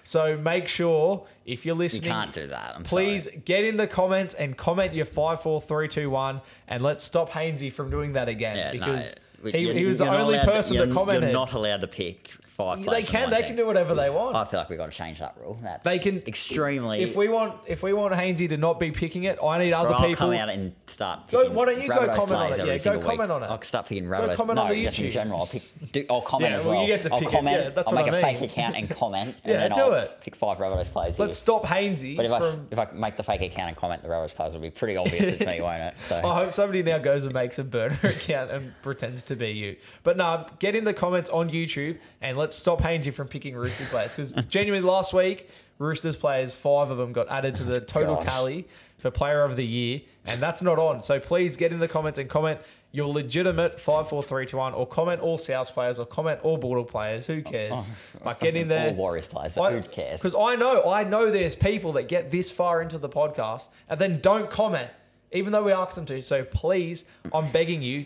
So make sure if you're You listening, can't do that. I'm Please sorry. get in the comments and comment your five, four, three, two, one, and let's stop Hainsey from doing that again Yeah, because no, he, he was the only allowed person that commented. You're not allowed to pick five. they can, they team. can do whatever they want. I feel like we've got to change that rule. That's They can- extremely. if we want, if we want Hainsey to not be picking it, I need other Or I'll people. come out and start. Go- why don't you go comment on it? Yeah, go comment week. on it. I'll start picking Rabbitohs. comment no, on the just in general. I'll pick. Do, I'll comment Yeah, as well, well. you get to I'll pick it. Yeah, that's I'll make I a mean. fake account and comment. Yeah, and then do I'll it. Pick five Rabbitohs players. Let's stop Hainsey But if I if I make the fake account and comment, the Rabbitohs players will be pretty obvious to me, won't it? I hope somebody now goes and makes a burner account and pretends to be you. But no, get in the comments on YouTube and let's stop Hainsey from picking Roosters players because genuinely last week Roosters players, five of them got added to the total Gosh. tally for Player of the Year, and that's not on. So please get in the comments and comment your legitimate five, four, three, two, one, or comment all South players, or comment all Bulldog players. Who cares? But get in there. all Warriors players. I, who cares? Because I know, I know there's people that get this far into the podcast and then don't comment, even though we ask them to. So please, I'm begging you,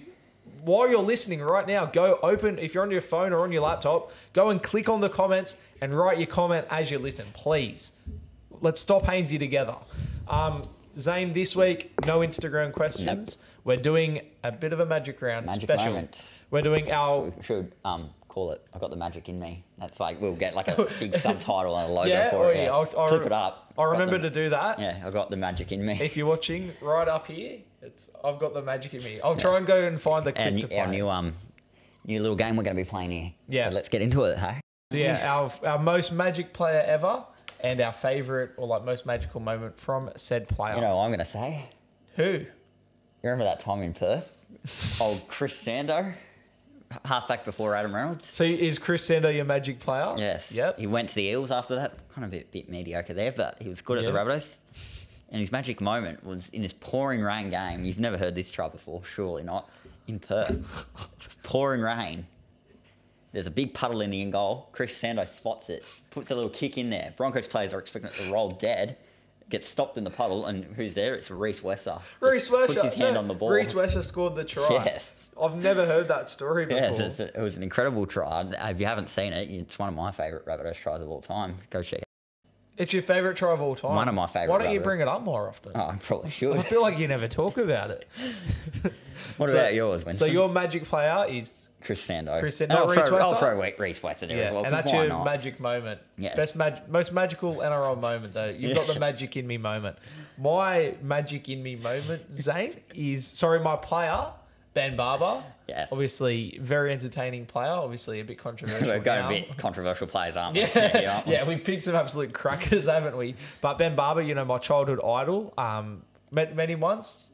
while you're listening right now, go open, if you're on your phone or on your laptop, go and click on the comments and write your comment as you listen, please. Let's stop Hainsey together. Um, Zane, this week, no Instagram questions. We're doing a bit of a magic round Magic special. moment. We're doing our We should um, call it. I've got the magic in me. That's like we'll get like a big subtitle and a logo Yeah, for it. yeah, Yeah. I'll- I'll- Clip it up. I remember the- to do that. Yeah, I've got the magic in me. If you're watching right up here, it's I've got the magic in me. I'll try and go and find the clip to play. our new um new little game we're going to be playing here. Yeah. So let's get into it. Hey. So yeah, our our most magic player ever, and our favorite or like most magical moment from said player. You know what I'm going to say? Who? You remember that time in Perth? Old Chris Sandow, halfback before Adam Reynolds. So is Chris Sandow your magic player? Yes. Yep. He went to the Eels after that. Kind of a bit, bit mediocre there, but he was good at the. Rabbitohs. And his magic moment was in his pouring rain game. You've never heard this try before, surely not. In Perth, It's pouring rain. There's a big puddle in the end goal. Chris Sandow spots it, puts a little kick in there. Broncos players are expecting it to roll dead. Gets stopped in the puddle, and who's there? It's Rhys Wesser. Rhys Wesser. puts his hand no, on the ball. Rhys Wesser scored the try. Yes. I've never heard that story before. Yes, it was an incredible try. If you haven't seen it, it's one of my favourite Rabbitohs tries of all time. Go check it. It's your favorite try of all time. One of my favourite Why don't you bring it up more often? Oh, I probably I feel like you never talk about it. What So- about yours, Winston? So your magic player is Chris Sandow. Chris Sandow, And I'll, Rhys throw, I'll throw Re- Reece there as well. and 'cause that's why your not? magic moment. Yes. Best mag- most magical NRL moment though. You've got the magic in me moment. My magic in me moment, Zane, is sorry, my player, Ben Barba. Yes. Obviously, very entertaining player. Obviously, a bit controversial. We're going now. a bit controversial players, aren't we? Yeah, yeah, we've picked some absolute crackers, haven't we? But Ben Barba, you know, my childhood idol. Um, met, met him once.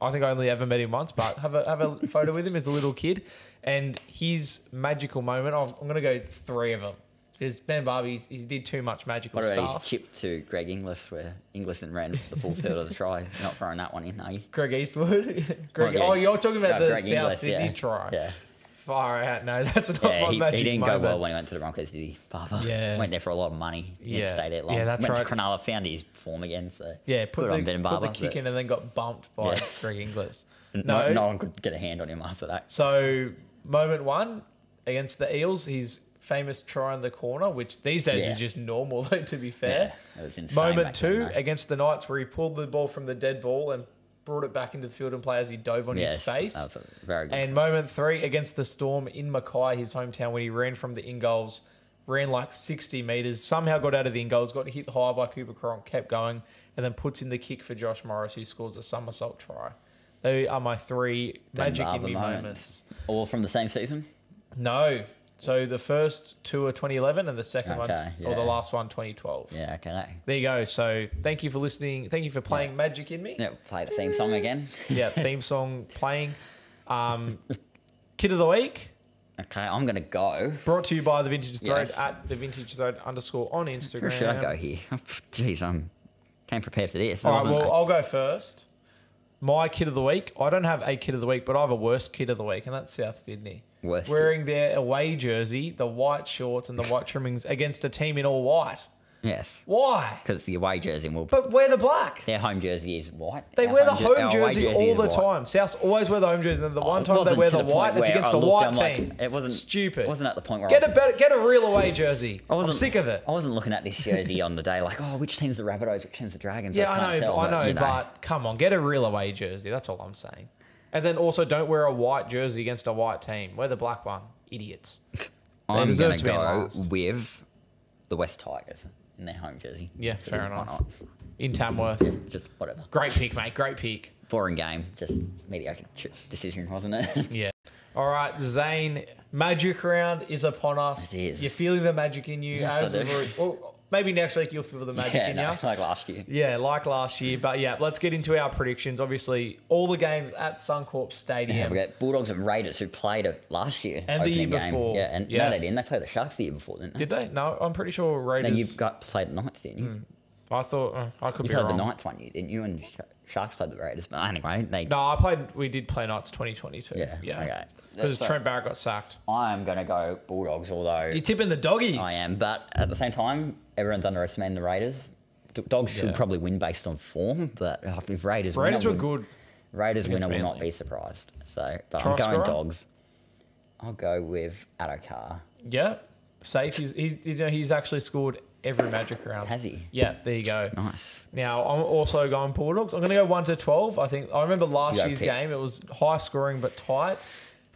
I think I only ever met him once, but have a have a photo with him as a little kid, and his magical moment. I've, I'm gonna go three of them because Ben Barba he's, he did too much magical What about his stuff. chip to Greg Inglis, where Inglis and ran the full field of the try? Not throwing that one in, are you? Greg Eastwood. Greg, yeah. oh, you're talking about No, the Greg South Inglis, Sydney yeah. try. Yeah, Far out. No, that's not yeah my he, magic he didn't moment. go well when he went to the Broncos, did he? Barba. Yeah. Went there for a lot of money. He Yeah. stay there long. Yeah, that's went right. to Cronulla, found his form again. So Yeah, put, the, on Ben put the kick but in and then got bumped by. Greg Inglis. No, No, no one could get a hand on him after that. So moment one, against the Eels. His famous try in the corner, which these days Yes. is just normal, though, to be fair. Yeah, it was insane Moment two then, against the Knights, where he pulled the ball from the dead ball and brought it back into the field and play as he dove on Yes, his face. that was a very good. And moment three against the Storm in Mackay, his hometown, when he ran from the in goals, ran like 60 metres, somehow got out of the in goals, got hit high by Cooper Cronk, kept going, and then puts in the kick for Josh Morris, who scores a somersault try. They are my three magic in me moments. moments. All from the same season. No. So the first two are 2011 and the second one's, Okay, or the last one, 2012. Yeah. Okay. There you go. So thank you for listening. Thank you for playing Magic in Me. Yeah. Play the theme song again. Yeah, theme song playing. Um, Kit of the Week. Okay. I'm gonna go. Brought to you by the Vintage Thread Yes. at the Vintage Thread underscore on Instagram. Where should I go here? Jeez, I'm came prepared for this. All right, well, I'll go first. My kit of the week. I don't have a kit of the week, but I have a worst kit of the week, and that's South Sydney. Worst Wearing their away jersey, the white shorts and the white trimmings against a team in all white. yes, Why? because the away jersey will. But wear the black. Their home jersey is white. They Our wear the jer- home our away jersey, all is the white. time. Souths always wear the home jersey, and then the Oh, one it time they wasn't wear to the, the point white, it's where against I a looked, white I'm like, team. it wasn't- stupid. it wasn't at the point where I get was- a better, get a real away jersey. I wasn't I'm sick of it. I wasn't looking at this jersey on the day like, oh, which team's the Rabbitohs, which team's the Dragons. Yeah, I, I can't know, tell, I know, you but come on, get a real away jersey. That's all I'm saying. And then also, don't wear a white jersey against a white team. Wear the black one, idiots. I'm going to to be in go with the West Tigers in their home jersey. Yeah, fair Why enough. not? In Tamworth, Just whatever. great pick, mate. Great pick. Boring game. Just mediocre ch- decision, wasn't it? Yeah. All right, Zane. Magic round is upon us. It is. You're feeling the magic in you. Yes, I as we've do. already, well, maybe next week you'll feel the magic yeah, in no, you. like last year. Yeah, like last year. But yeah, let's get into our predictions. Obviously, all the games at Suncorp Stadium. Yeah, we got Bulldogs and Raiders who played it last year. And the year game. before. Yeah, and Yeah. no, they didn't. They played the Sharks the year before, didn't they? Did they? No, I'm pretty sure No, Raiders. you got played the Knights, didn't you? I thought uh, I could You be played wrong. the Knights one year, didn't you? And Sharks played the Raiders. But anyway, they. No, I played. We did play Knights 2022. Yeah, yeah. okay. Because So- Trent Barrett got sacked. I'm going to go Bulldogs, although You're tipping the doggies. I am. But at the same time, everyone's underestimating the Raiders. Dogs should Yeah. probably win based on form, but uh, if Raiders win, Raiders I were good. Raiders winner will not be surprised. So, but Try I'm going? Dogs. I'll go with Addo-Carr. Yeah, safe. He's, he's you know he's actually scored every Magic round. Has he? Yeah, there you go. Nice. Now I'm also going Bulldogs. I'm going to go one to twelve. I think I remember last year's pick. game. It was high scoring but tight.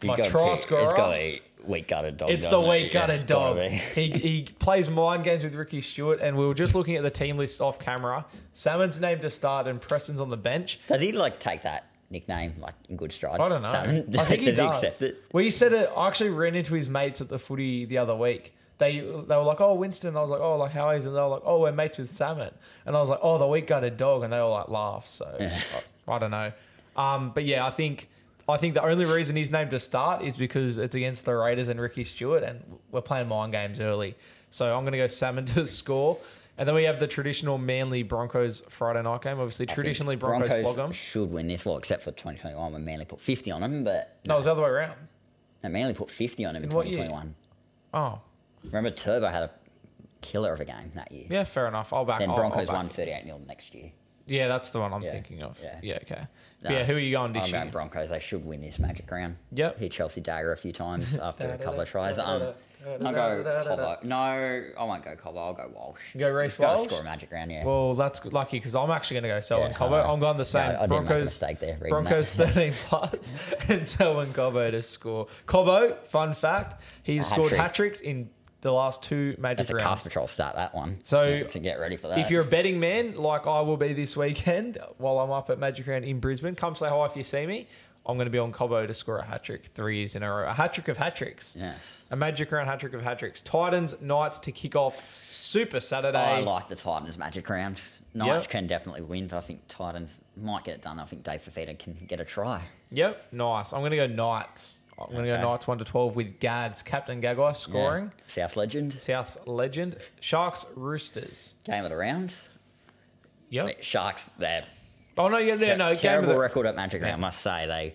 You My try pick- scorer. It's got be weak gutted dog. It's the weak gutted dog. he, he plays mind games with Ricky Stuart, and we were just looking at the team list off camera. Salmon's named to start, and Preston's on the bench. Does he like take that nickname like in good stride. I don't know. Salmon? I think he does. does. he accept it? Well, he said it. I actually ran into his mates at the footy the other week. They they were like, "Oh, Winston." I was like, "Oh, like how is?" And they were like, "Oh, we're mates with Salmon." And I was like, "Oh, the weak gutted dog," and they all like laughed. So I, I don't know. Um, but yeah, I think I think the only reason he's named to start is because it's against the Raiders and Ricky Stuart, and we're playing mind games early. So I'm going to go Salmon to score. And then we have the traditional Manly Broncos Friday night game. Obviously, I traditionally Broncos, flog them. should win this, well, except for 2021 when Manly put 50 on them, but No, it was the other way around. no, Manly put 50 on them in In what year? 2021. Oh, Remember, Turbo had a killer of a game that year. yeah, fair enough. I'll back. Then I'll- Broncos I'll back won it. 38 0 next year. Yeah, that's the one I'm Yeah, thinking of. Yeah, yeah. okay. No, yeah, who are you going this I'm year? going Broncos. They should win this magic round. Yep. Hit Chelsea dagger a few times after a couple of tries. Um, I'll go Cobbo. No, I won't go Cobbo. I'll go Walsh. You go Reece Got to Walsh? score a magic round, yeah. Well, that's good- lucky because I'm actually going to go Selwyn Yeah, Cobbo. I know. I'm going the same. Yeah, I did make a Broncos, mistake there reading Broncos that. 13 plus and Selwyn Cobbo to score. Cobbo, fun fact, he's A scored hat-trick. hat tricks in the last two magic That's a cast patrol start, that one. So, Yeah, so get ready for that. If you're a betting man, like I will be this weekend while I'm up at Magic Round in Brisbane, come say hi if you see me. I'm going to be on Cobbo to score a hat trick three years in a row. A hat trick of hat tricks. Yes. A Magic Round hat trick of hat tricks. Titans, Knights to kick off Super Saturday. I like the Titans magic round. Knights Yep. can definitely win, but I think Titans might get it done. I think Dave Fifita can get a try. Yep, nice. I'm going to go Knights. I'm going to Okay. go Knights 1 to 12 with Gags, Captain Gagai scoring. Yeah. South legend. South legend. Sharks, Roosters. Game of the round. Yep. Sharks, they're Oh, no, yeah, yeah, no. Game of terrible the, record at Magic Round, Yeah. I must say. They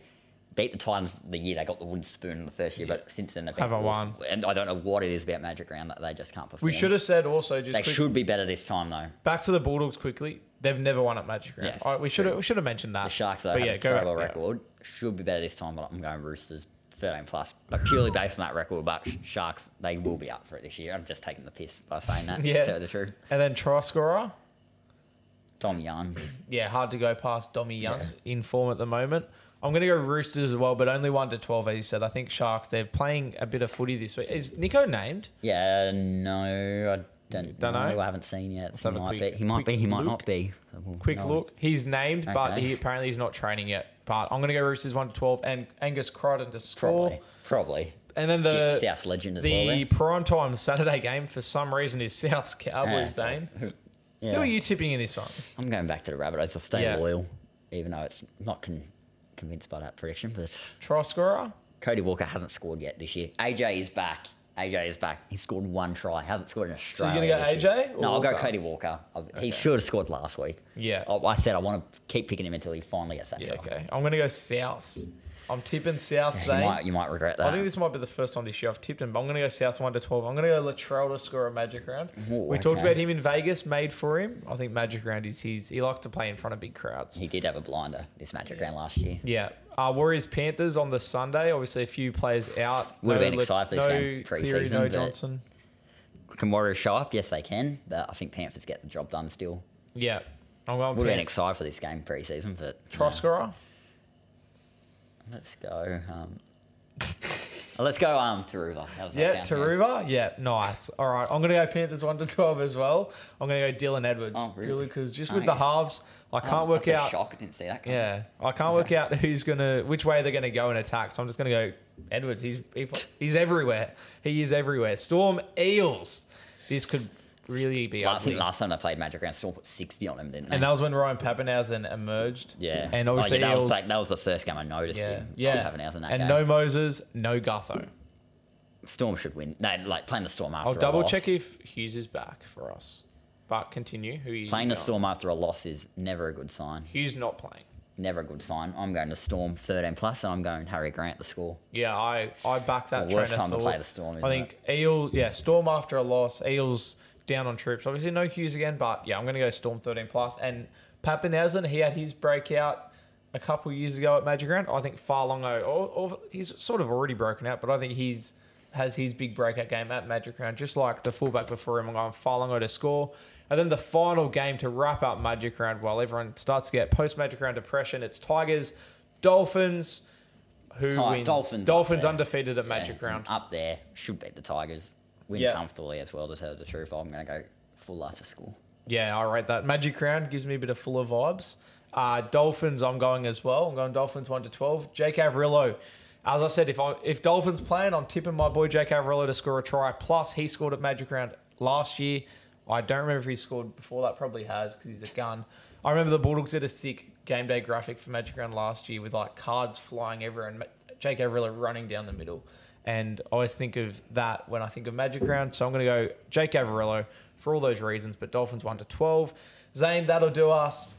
beat the Titans the year they got the wooden spoon in the first year, but since then they've been Haven't won. And I don't know what it is about Magic Round that they just can't perform. we should have said also just They quick- should be better this time though. back to the Bulldogs quickly. They've never won at Magic Round. Yes, All right, we should have we should have mentioned that. The Sharks though But have yeah, a go terrible yeah. record. Should be better this time, but I'm going Roosters 13 plus, but purely based on that record. But Sharks, they will be up for it this year. I'm just taking the piss by saying that. Yeah. To tell the truth. And then try scorer. Dom Young. Yeah, hard to go past Dommy Young Yeah. in form at the moment. I'm going to go Roosters as well, but only 1 to 12, as you said. I think Sharks, they're playing a bit of footy this week. Is Nicho named? Yeah, no, I don't, Don't know. know? I haven't seen yet. Let's he might quick- be. He might be. He might look. not be. We'll Quick know. look. He's named, but he apparently he's not training yet. But I'm going to go Roosters 1 to 12 and Angus Crichton to score. Probably. Probably. And then The, the South legend as well. the Then. primetime Saturday game for some reason is South's Cowboys. Zane. Yeah. Who are you tipping in this one? I'm going back to the Rabbitohs. I'll stay Yeah. loyal, even though it's not con- convinced by that prediction. But Try scorer? Cody Walker hasn't scored yet this year. AJ is back. AJ is back. He scored one try. Hasn't scored in So you're Australia. gonna go. AJ No, I'll go Walker? Cody Walker. I've- He Okay. should have scored last week. Yeah. I, I said I want to keep picking him until he finally gets that Yeah, try. okay. I'm going to go Souths. I'm tipping South, You Zane. might, you might regret that. I think this might be the first time this year I've tipped him, but I'm going to go South 1 to 12. I'm going to go Latrell to score a Magic Round. Ooh, we talked okay. about him in Vegas, made for him. I think Magic Round is his. He likes to play in front of big crowds. he did have a blinder this magic round last year. Yeah. Uh, Warriors Panthers on the Sunday. Obviously, a few players out. Would've been Le- excited for this no game pre-season, no but- Johnson. Can Warriors show up? Yes, they can. But I think Panthers get the job done still. Yeah. I'm going Would have been excited for this game pre-season, but Try no. scorer. Let's go. Um, let's go. Um, Turuva. How does that Yeah, man? Turuva. Yeah, nice. All right, I'm going to go Panthers 1 to 12 as well. I'm going to go Dylan Edwards. Oh, really? Because just Oh, with the halves, I can't Oh, work out. Shock! I didn't see that. Coming. Yeah, I can't work out who's gonna, which way they're gonna go in attack. So I'm just gonna go Edwards. He's he, he's everywhere. He is everywhere. Storm Eels. This could really be Well, I think ugly. last time I played Magic Round, Storm put sixty on him, didn't they? And that was when Ryan Papenhuyzen emerged. yeah. and Oh, obviously yeah, that was Eels. like that was the first game I noticed yeah, him. yeah. Papenhuyzen that and game. no Moses, no Gutho. Storm should win. No, like playing the Storm after. I'll a double loss. check if Hughes is back for us. But continue. Who you playing the going? Storm after a loss is never a good sign. Hughes not playing. Never a good sign. I'm going to Storm 13 plus, and I'm going Harry Grant to score. Yeah, I I back that the worst train of time to thought. play the Storm, I isn't think Eel, yeah, Storm after a loss. Eels down on troops. Obviously, no Hughes again, but yeah, I'm going to go Storm 13 plus. And Papenhuyzen, he had his breakout a couple years ago at Magic Round. I think Fa'alogo, or, or he's sort of already broken out, but I think he's has his big breakout game at Magic Round, just like the fullback before him. I'm going Fa'alogo to score. And then the final game to wrap up Magic Round while everyone starts to get post Magic Round depression. It's Tigers, Dolphins. Who wins? Dolphins Dolphins undefeated at Magic Yeah, Round. Up there, should beat the Tigers. Win comfortably as well, to tell the truth. I'm going to go full to school. Yeah, I rate that. Magic Round gives me a bit of fuller vibes. Uh, Dolphins, I'm going as well. I'm going Dolphins one to twelve. Jake Averillo. As I said, if I if Dolphins playing, I'm tipping my boy Jake Averillo to score a try. Plus, he scored at Magic Round last year. I don't remember if he scored before that. Probably has because he's a gun. I remember the Bulldogs did a sick game day graphic for Magic Round last year with like cards flying everywhere and Jake Averillo running down the middle. And I always think of that when I think of Magic Round. So I'm going to go Jake Averillo for all those reasons. But Dolphins 1 to 12. Zane, that'll do us.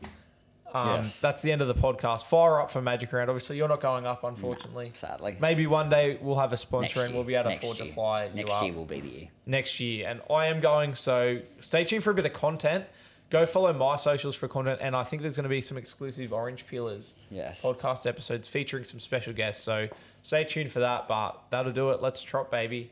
Um, Yes. That's the end of the podcast. Fire up for Magic Round. Obviously, you're not going up, unfortunately. Sadly. Maybe one day we'll have a sponsor and we'll be able to Next afford to year. fly you Next year will be the year. next year. And I am going, so stay tuned for a bit of content. Go follow my socials for content. And I think there's going to be some exclusive Orange Peelers Yes. podcast episodes featuring some special guests. So stay tuned for that. But that'll do it. Let's trot, baby.